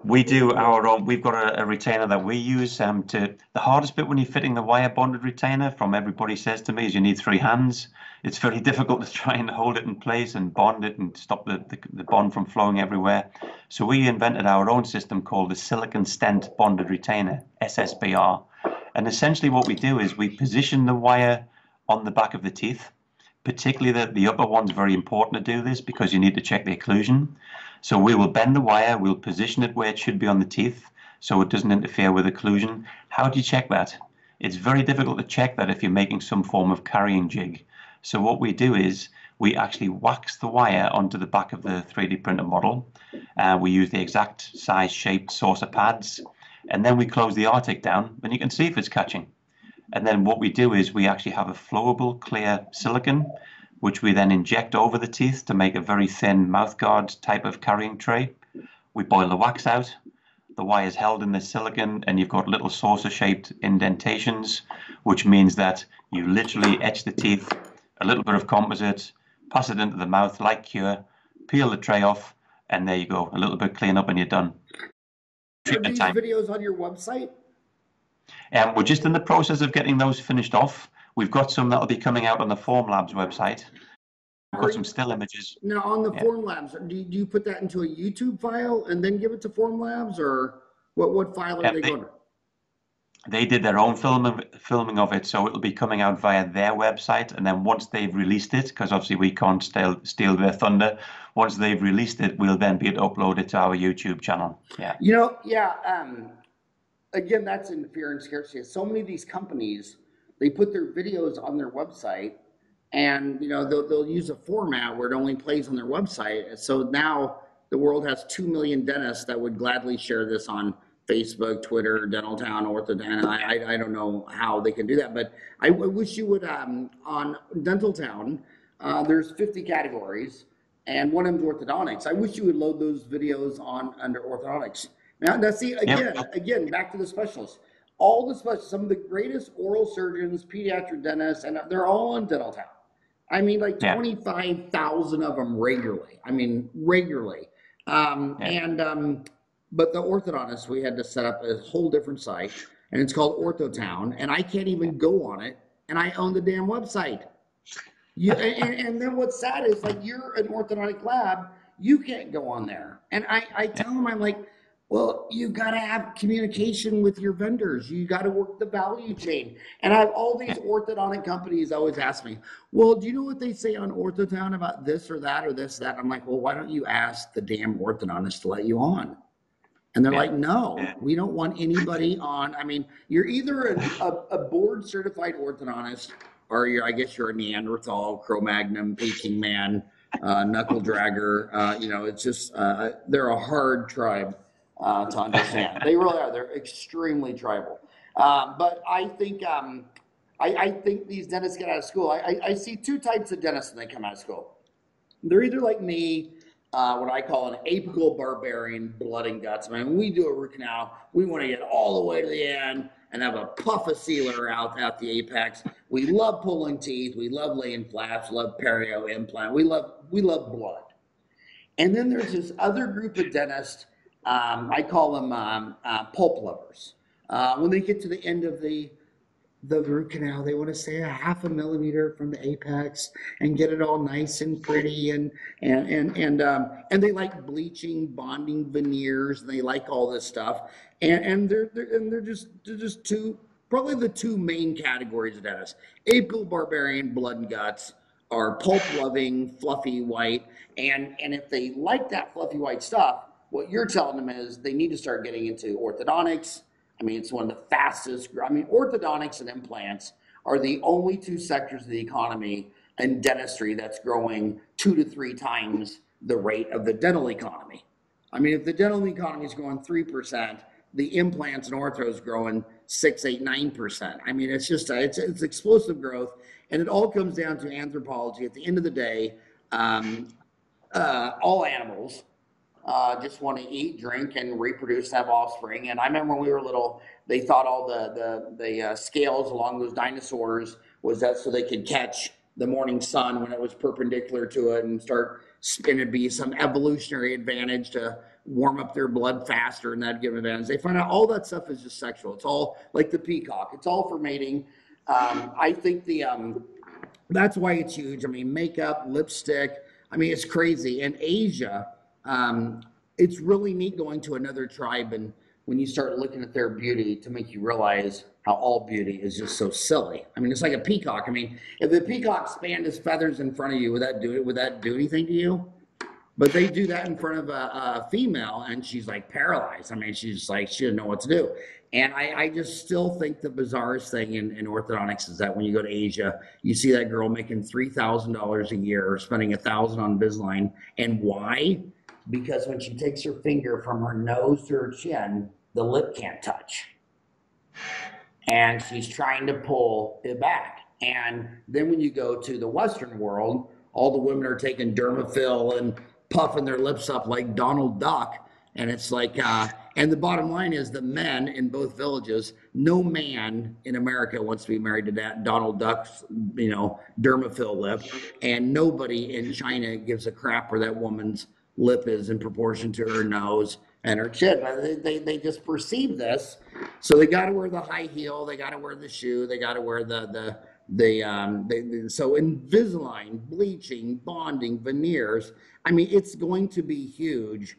We do our own. We've got a, a retainer that we use. Um, to the hardest bit when you're fitting the wire bonded retainer, from everybody says to me, is you need three hands. It's very difficult to try and hold it in place and bond it and stop the, the, the bond from flowing everywhere. So we invented our own system called the silicon stent bonded retainer (SSBR). And essentially, what we do is we position the wire on the back of the teeth. Particularly the, the upper one's very important to do this because you need to check the occlusion. So we will bend the wire, we'll position it where it should be on the teeth so it doesn't interfere with occlusion. How do you check that? It's very difficult to check that if you're making some form of carrying jig. So what we do is we actually wax the wire onto the back of the 3D printer model. Uh, we use the exact size, shape, saucer pads, and then we close the artic down and you can see if it's catching. And then what we do is we actually have a flowable clear silicon, which we then inject over the teeth to make a very thin mouthguard type of carrying tray. We boil the wax out. The wire is held in the silicon, and you've got little saucer-shaped indentations, which means that you literally etch the teeth, a little bit of composite, pass it into the mouth like cure, peel the tray off, and there you go. A little bit clean up, and you're done. Are these time. videos on your website? Um, we're just in the process of getting those finished off. We've got some that'll be coming out on the Formlabs website. We've got some still images. Now, on the Yeah. Formlabs, do you, do you put that into a YouTube file and then give it to Formlabs, or what, what file are Yeah, they they- going to? They did their own filming filming of it, so it'll be coming out via their website. And then once they've released it, because obviously we can't steal steal their thunder, once they've released it, we'll then be able to to our YouTube channel. Yeah. You know, yeah, um, again, that's in fear and scarcity. So many of these companies, they put their videos on their website and, you know, they'll, they'll use a format where it only plays on their website. So now the world has 2 million dentists that would gladly share this on Facebook, Twitter, Dentaltown, Orthodent. I, I, I don't know how they can do that, but I wish you would, um, on Dentaltown, uh, there's 50 categories. and one of them's orthodontics. I wish you would load those videos on under orthodontics. Now, now see again, again, back to the specialists. All the specialists, some of the greatest oral surgeons, pediatric dentists, and they're all in Dentaltown. I mean, like Yeah. 25,000 of them regularly. I mean, regularly. Um, Yeah. And, um, but the orthodontist, we had to set up a whole different site, and it's called OrthoTown, and I can't even go on it, and I own the damn website. You, and, and then what's sad is like you're an orthodontic lab, you can't go on there. And I, I tell them, I'm like, well, you got to have communication with your vendors. You got to work the value chain. And I have all these orthodontic companies always ask me, well, do you know what they say on OrthoTown about this or that or this, that? I'm like, well, why don't you ask the damn orthodontist to let you on? And they're Yeah. like, no, we don't want anybody on. I mean, you're either a, a, a board certified orthodontist or you're, I guess you're a Neanderthal, Cro-Magnon, Peking man, uh, knuckle dragger. Uh, you know, it's just, uh, they're a hard tribe uh, to understand. they really are. They're extremely tribal. Um, but I think, um, I, I think these dentists get out of school. I, I, I see two types of dentists when they come out of school. They're either like me, uh, what I call an apical barbarian, blood and guts. I mean, we do a root canal, we want to get all the way to the end and have a puff of sealer out at the apex. We love pulling teeth. We love laying flaps. Love perio implant. We love we love blood. And then there's this other group of dentists. Um, I call them um, uh, pulp lovers. Uh, when they get to the end of the the root canal, they want to stay a half a millimeter from the apex and get it all nice and pretty and and and and um, and they like bleaching, bonding veneers. And they like all this stuff, and and they're, they're and they're just they're just two probably the two main categories of dentists: apical barbarian, blood and guts, are pulp loving, fluffy white, and and if they like that fluffy white stuff, what you're telling them is they need to start getting into orthodontics. I mean, it's one of the fastest. I mean, orthodontics and implants are the only two sectors of the economy in dentistry that's growing two to three times the rate of the dental economy. I mean, if the dental economy is growing three percent, the implants and ortho is growing six, eight, nine percent. I mean, it's just it's it's explosive growth, and it all comes down to anthropology. At the end of the day, um, uh, all animals uh, just want to eat, drink, and reproduce, have offspring. And I remember when we were little, they thought all the the the uh, scales along those dinosaurs was that so they could catch the morning sun when it was perpendicular to it and start spinning. Be some evolutionary advantage to warm up their blood faster, and that'd give them advantage. They find out all that stuff is just sexual. It's all like the peacock. It's all for mating. Um, I think the um, that's why it's huge. I mean, makeup, lipstick. I mean, it's crazy. In Asia, um, it's really neat going to another tribe and when you start looking at their beauty to make you realize how all beauty is just so silly. I mean, it's like a peacock. I mean, if the peacock spanned his feathers in front of you, would that do it? Would that do anything to you? But they do that in front of a, a female, and she's like paralyzed. I mean, she's like she doesn't know what to do. And I, I just still think the bizarrest thing in, in orthodontics is that when you go to Asia, you see that girl making three thousand dollars a year, or spending a thousand on Invisalign, and why? Because when she takes her finger from her nose to her chin, the lip can't touch, and she's trying to pull it back. And then when you go to the Western world, all the women are taking Dermafill and puffing their lips up like Donald Duck. And it's like, uh, and the bottom line is the men in both villages, no man in America wants to be married to that Donald Duck's, you know, Dermafill lip. And nobody in China gives a crap where that woman's lip is in proportion to her nose and her chin. They, they, they just perceive this. So they got to wear the high heel, they got to wear the shoe, they got to wear the, the, the, um, they, so Invisalign, bleaching, bonding, veneers. I mean, it's going to be huge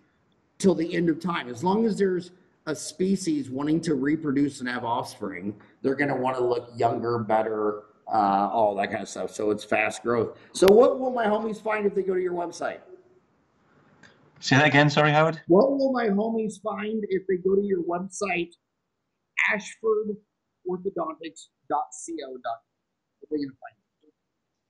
till the end of time. As long as there's a species wanting to reproduce and have offspring, they're going to want to look younger, better, uh, all that kind of stuff. So it's fast growth. So what will my homies find if they go to your website? Say that again, sorry, Howard. What will my homies find if they go to your website, ashfordorthodontics.co.uk? What are they going to find?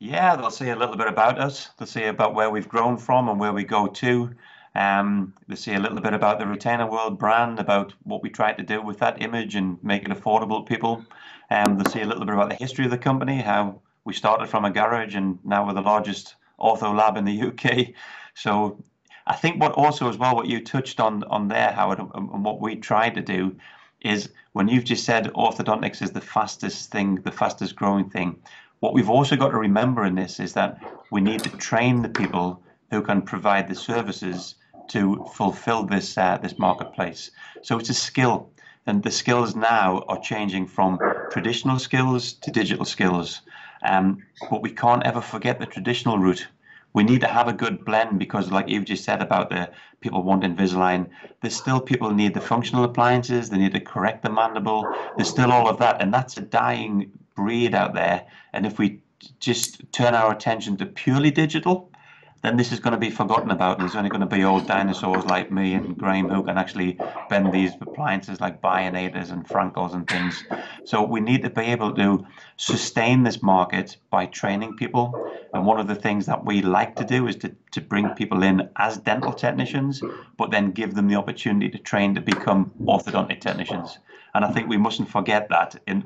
Yeah, they'll say a little bit about us. They'll say about where we've grown from and where we go to. Um, they say a little bit about the Retainer World brand, about what we tried to do with that image and make it affordable to people. Um, they'll say a little bit about the history of the company, how we started from a garage and now we're the largest ortho lab in the UK. So I think what also as well what you touched on on there, Howard, and what we try to do is when you've just said orthodontics is the fastest thing, the fastest growing thing. What we've also got to remember in this is that we need to train the people who can provide the services to fulfill this uh, this marketplace. So it's a skill, and the skills now are changing from traditional skills to digital skills. Um, but we can't ever forget the traditional route we need to have a good blend because like you've just said about the people want Invisalign, there's still people need the functional appliances, they need to correct the mandible, there's still all of that, and that's a dying breed out there. And if we just turn our attention to purely digital, then this is going to be forgotten about. There's only going to be old dinosaurs like me and Graeme who can actually bend these appliances like Bionators and Frankels and things. So we need to be able to sustain this market by training people. And one of the things that we like to do is to, to bring people in as dental technicians, but then give them the opportunity to train to become orthodontic technicians. And I think we mustn't forget that. In,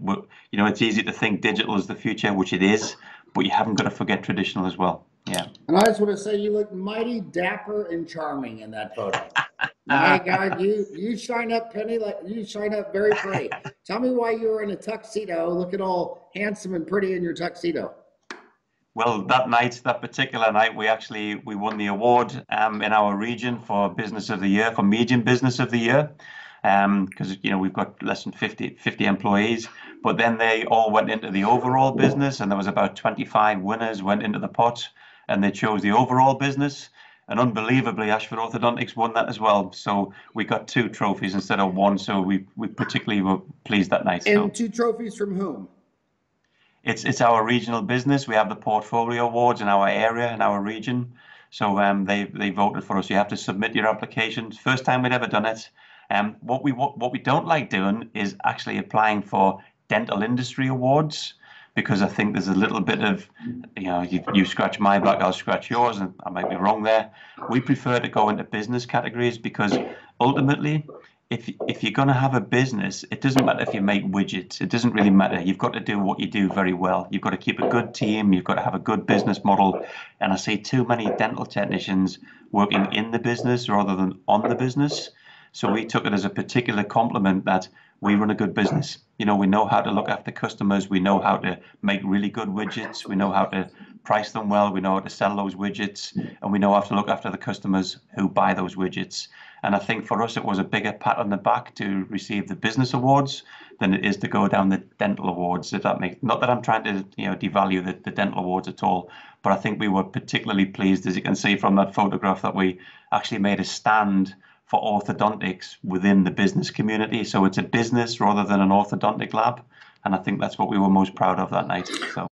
you know, it's easy to think digital is the future, which it is, but you haven't got to forget traditional as well. Yeah. And I just want to say you look mighty dapper and charming in that photo. My God, you you shine up, Penny, like you shine up very pretty. Tell me why you were in a tuxedo, looking all handsome and pretty in your tuxedo. Well, that night, that particular night, we actually we won the award um, in our region for Business of the Year, for Medium Business of the Year, because um, you know we've got less than 50, 50 employees. But then they all went into the overall business, and there was about 25 winners went into the pot and they chose the overall business. And unbelievably, Ashford Orthodontics won that as well. So we got two trophies instead of one. So we, we particularly were pleased that night. And so. two trophies from whom? It's it's our regional business. We have the portfolio awards in our area in our region. So um, they they voted for us. You have to submit your application. First time we'd ever done it. Um, what we what, what we don't like doing is actually applying for dental industry awards because I think there's a little bit of, you know, you, you scratch my back, I'll scratch yours, and I might be wrong there. We prefer to go into business categories because ultimately, if if you're going to have a business, it doesn't matter if you make widgets. It doesn't really matter. You've got to do what you do very well. You've got to keep a good team. You've got to have a good business model. And I see too many dental technicians working in the business rather than on the business. So we took it as a particular compliment that we run a good business. You know, we know how to look after customers. We know how to make really good widgets. We know how to price them well. We know how to sell those widgets, and we know how to look after the customers who buy those widgets. And I think for us, it was a bigger pat on the back to receive the business awards than it is to go down the dental awards. If that makes not that I'm trying to you know devalue the, the dental awards at all, but I think we were particularly pleased, as you can see from that photograph, that we actually made a stand for orthodontics within the business community. So it's a business rather than an orthodontic lab. And I think that's what we were most proud of that night. So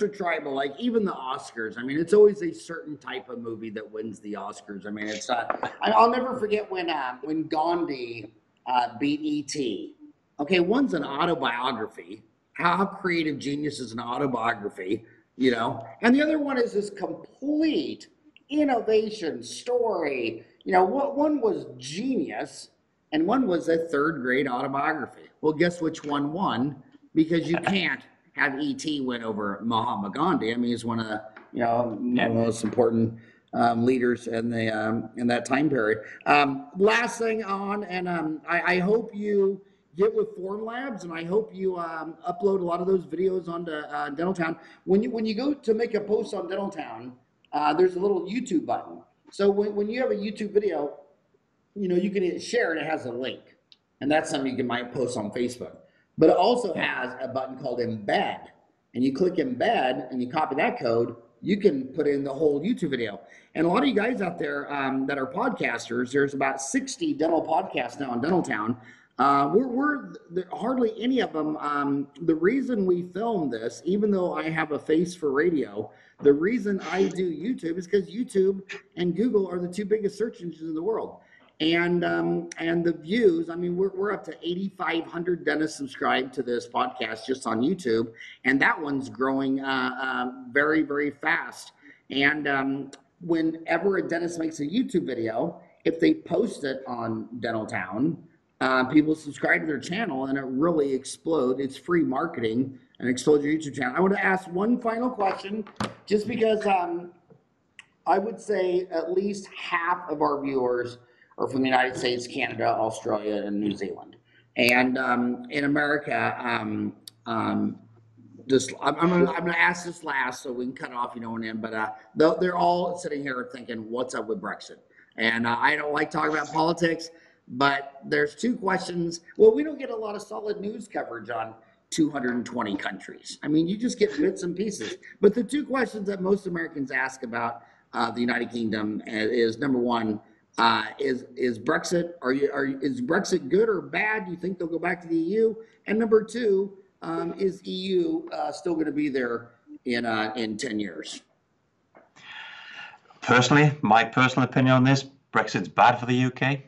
are tribal, like even the Oscars. I mean, it's always a certain type of movie that wins the Oscars. I mean, it's uh, I'll never forget when uh, when Gandhi uh, beat E.T. Okay, one's an autobiography. How creative genius is an autobiography, you know, and the other one is this complete innovation story you know, one was genius and one was a third grade autobiography. Well, guess which one won? Because you can't have E.T. win over Mahatma Gandhi. I mean, he's one of the, you know, the most important um, leaders in the um, in that time period. Um, last thing on, and um, I, I, hope you get with Formlabs, and I hope you um, upload a lot of those videos onto uh, Dentaltown. When you when you go to make a post on Dentaltown, uh, there's a little YouTube button. So when, when you have a YouTube video, you know, you can hit share and it has a link. And that's something you can might post on Facebook. But it also has a button called embed. And you click embed and you copy that code, you can put in the whole YouTube video. And a lot of you guys out there um, that are podcasters, there's about 60 dental podcasts now in Dentaltown. Uh, we're, we're hardly any of them. Um, the reason we film this, even though I have a face for radio, the reason I do YouTube is because YouTube and Google are the two biggest search engines in the world. And um, and the views, I mean, we're, we're up to 8,500 dentists subscribed to this podcast just on YouTube, and that one's growing uh, uh, very, very fast. And um, whenever a dentist makes a YouTube video, if they post it on Dentaltown, uh, people subscribe to their channel and it really explodes. It's free marketing and explodes your YouTube channel. I want to ask one final question, just because um, I would say at least half of our viewers are from the United States, Canada, Australia, and New Zealand. And um, in America, um, um, just I'm, I'm, gonna, I'm gonna ask this last so we can cut off, you know, and end. But uh, they're, all sitting here thinking, "What's up with Brexit?" And uh, I don't like talking about politics, but there's two questions. Well, we don't get a lot of solid news coverage on 220 countries. I mean, you just get bits and pieces. But the two questions that most Americans ask about uh, the United Kingdom is number one, uh, is is Brexit are you are is Brexit good or bad? Do you think they'll go back to the EU? And number two, um, is EU uh, still going to be there in uh, in 10 years? Personally, my personal opinion on this, Brexit's bad for the UK.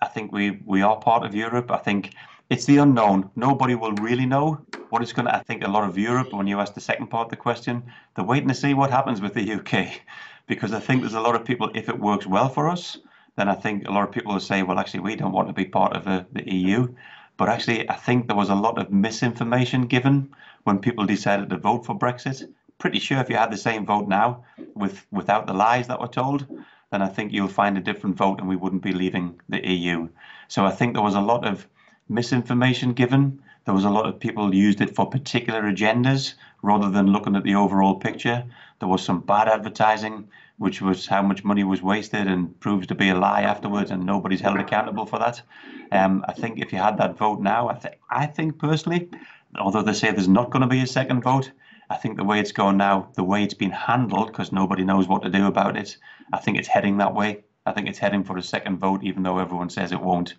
I think we we are part of Europe. I think it's the unknown. Nobody will really know what it's going to. I think a lot of Europe, when you ask the second part of the question, they're waiting to see what happens with the UK, because I think there's a lot of people. If it works well for us, then I think a lot of people will say, well, actually, we don't want to be part of the, the EU. But actually, I think there was a lot of misinformation given when people decided to vote for Brexit. Pretty sure if you had the same vote now, with without the lies that were told, then I think you'll find a different vote, and we wouldn't be leaving the EU. So I think there was a lot of misinformation given. There was a lot of people used it for particular agendas rather than looking at the overall picture. There was some bad advertising, which was how much money was wasted and proves to be a lie afterwards, and nobody's held accountable for that. Um, I think if you had that vote now, I think I think personally, although they say there's not going to be a second vote, I think the way it's going now, the way it's been handled, because nobody knows what to do about it, I think it's heading that way. I think it's heading for a second vote, even though everyone says it won't.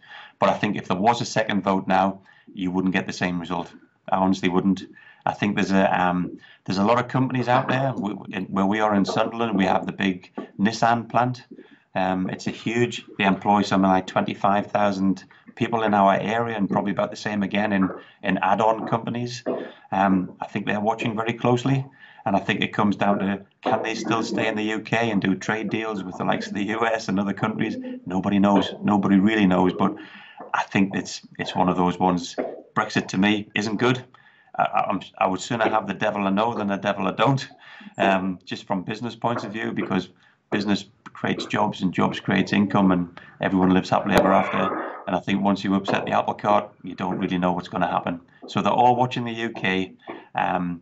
But I think if there was a second vote now, you wouldn't get the same result. I honestly wouldn't. I think there's a um, there's a lot of companies out there. where we are in Sunderland, we have the big Nissan plant. Um, it's a huge. They employ something like 25,000 people in our area, and probably about the same again in in add-on companies. Um, I think they're watching very closely. And I think it comes down to can they still stay in the UK and do trade deals with the likes of the US and other countries? Nobody knows. Nobody really knows. But I think it's it's one of those ones. Brexit to me isn't good. I, I would sooner have the devil I know than the devil I don't, um, just from business points of view, because business creates jobs and jobs creates income and everyone lives happily ever after. And I think once you upset the apple cart, you don't really know what's going to happen. So they're all watching the UK. Um,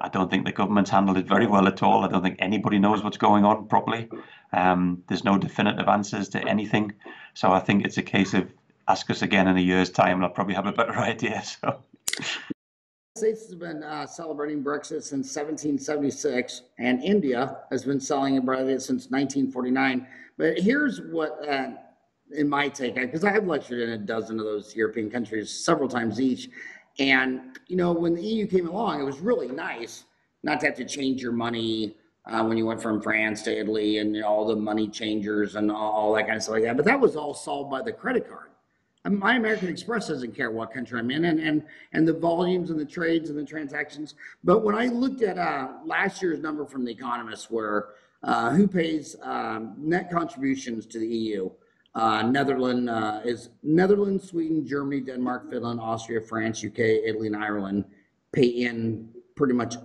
I don't think the government's handled it very well at all. I don't think anybody knows what's going on properly. Um, there's no definitive answers to anything. So I think it's a case of ask us again in a year's time, and I'll probably have a better idea. So. States has been uh, celebrating Brexit since 1776, and India has been celebrating it since 1949. But here's what, uh, in my take, because I have lectured in a dozen of those European countries several times each, and, you know, when the EU came along, it was really nice not to have to change your money uh, when you went from France to Italy and you know, all the money changers and all, all, that kind of stuff like that. But that was all solved by the credit card. Mean, my American Express doesn't care what country I'm in and, and, and the volumes and the trades and the transactions. But when I looked at uh, last year's number from The Economist, where uh, who pays um, net contributions to the EU, uh, Netherlands uh, is Netherlands, Sweden, Germany, Denmark, Finland, Austria, France, UK, Italy, and Ireland pay in pretty much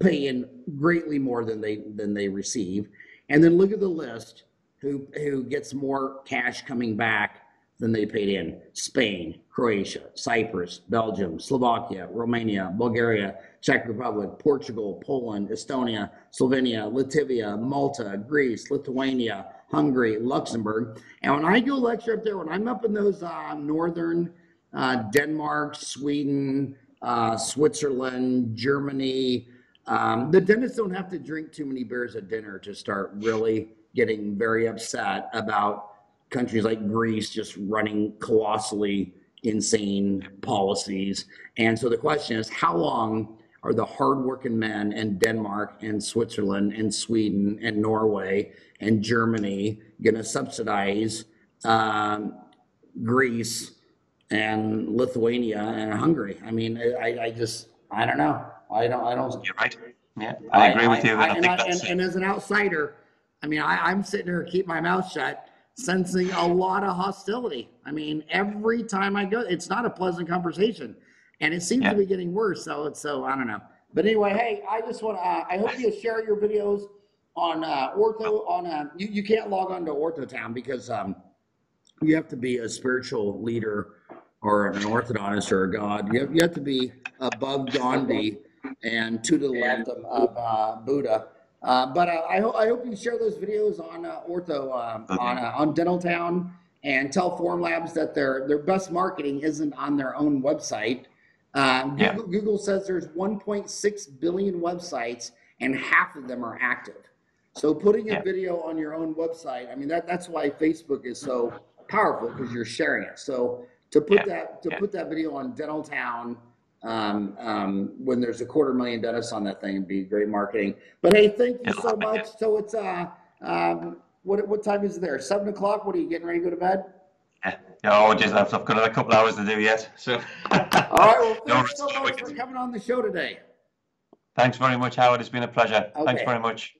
pay in greatly more than they than they receive. And then look at the list who who gets more cash coming back than they paid in. Spain, Croatia, Cyprus, Belgium, Slovakia, Romania, Bulgaria, Czech Republic, Portugal, Poland, Estonia, Slovenia, Latvia, Malta, Greece, Lithuania, Hungary, Luxembourg. And when I do a lecture up there, when I'm up in those uh, northern uh, Denmark, Sweden, uh, Switzerland, Germany, um, the dentists don't have to drink too many beers at dinner to start really getting very upset about countries like Greece just running colossally insane policies. And so the question is, how long are the hardworking men in Denmark and Switzerland and Sweden and Norway and Germany going to subsidize um, Greece and Lithuania and Hungary? I mean, I, I just, I don't know. I don't, I don't. You're right. Yeah, I agree with you. I, I, and, and, and, as an outsider, I mean, I, I'm sitting here keep my mouth shut, sensing a lot of hostility. I mean, every time I go, it's not a pleasant conversation and it seems yeah. to be getting worse. So it's so I don't know. But anyway, hey, I just want to. Uh, I hope you share your videos on uh, Ortho on uh, you, you can't log on to OrthoTown because um, you have to be a spiritual leader or an orthodontist or a god. You have, you have to be above Gandhi and to the left of, of uh, Buddha. Uh, but uh, I, ho- I hope you share those videos on uh, Ortho um on uh, on Dentaltown and tell Formlabs that their their best marketing isn't on their own website. Um, Yeah. Google, Google says there's 1.6 billion websites and half of them are active. So putting a Yeah. video on your own website, I mean that that's why Facebook is so powerful because you're sharing it. So to put Yeah. that to put that video on Dentaltown um, um, when there's a quarter million dentists on that thing it'd be great marketing. But hey, thank you so much. So it's uh um, what what time is it there? Seven o'clock. What are you getting ready to go to bed? Yeah. Oh, just I've I've got a couple hours to do yet. So. All right. Well, No, thanks it's so much for coming on the show today. Thanks very much, Howard. It's been a pleasure. Thanks very much.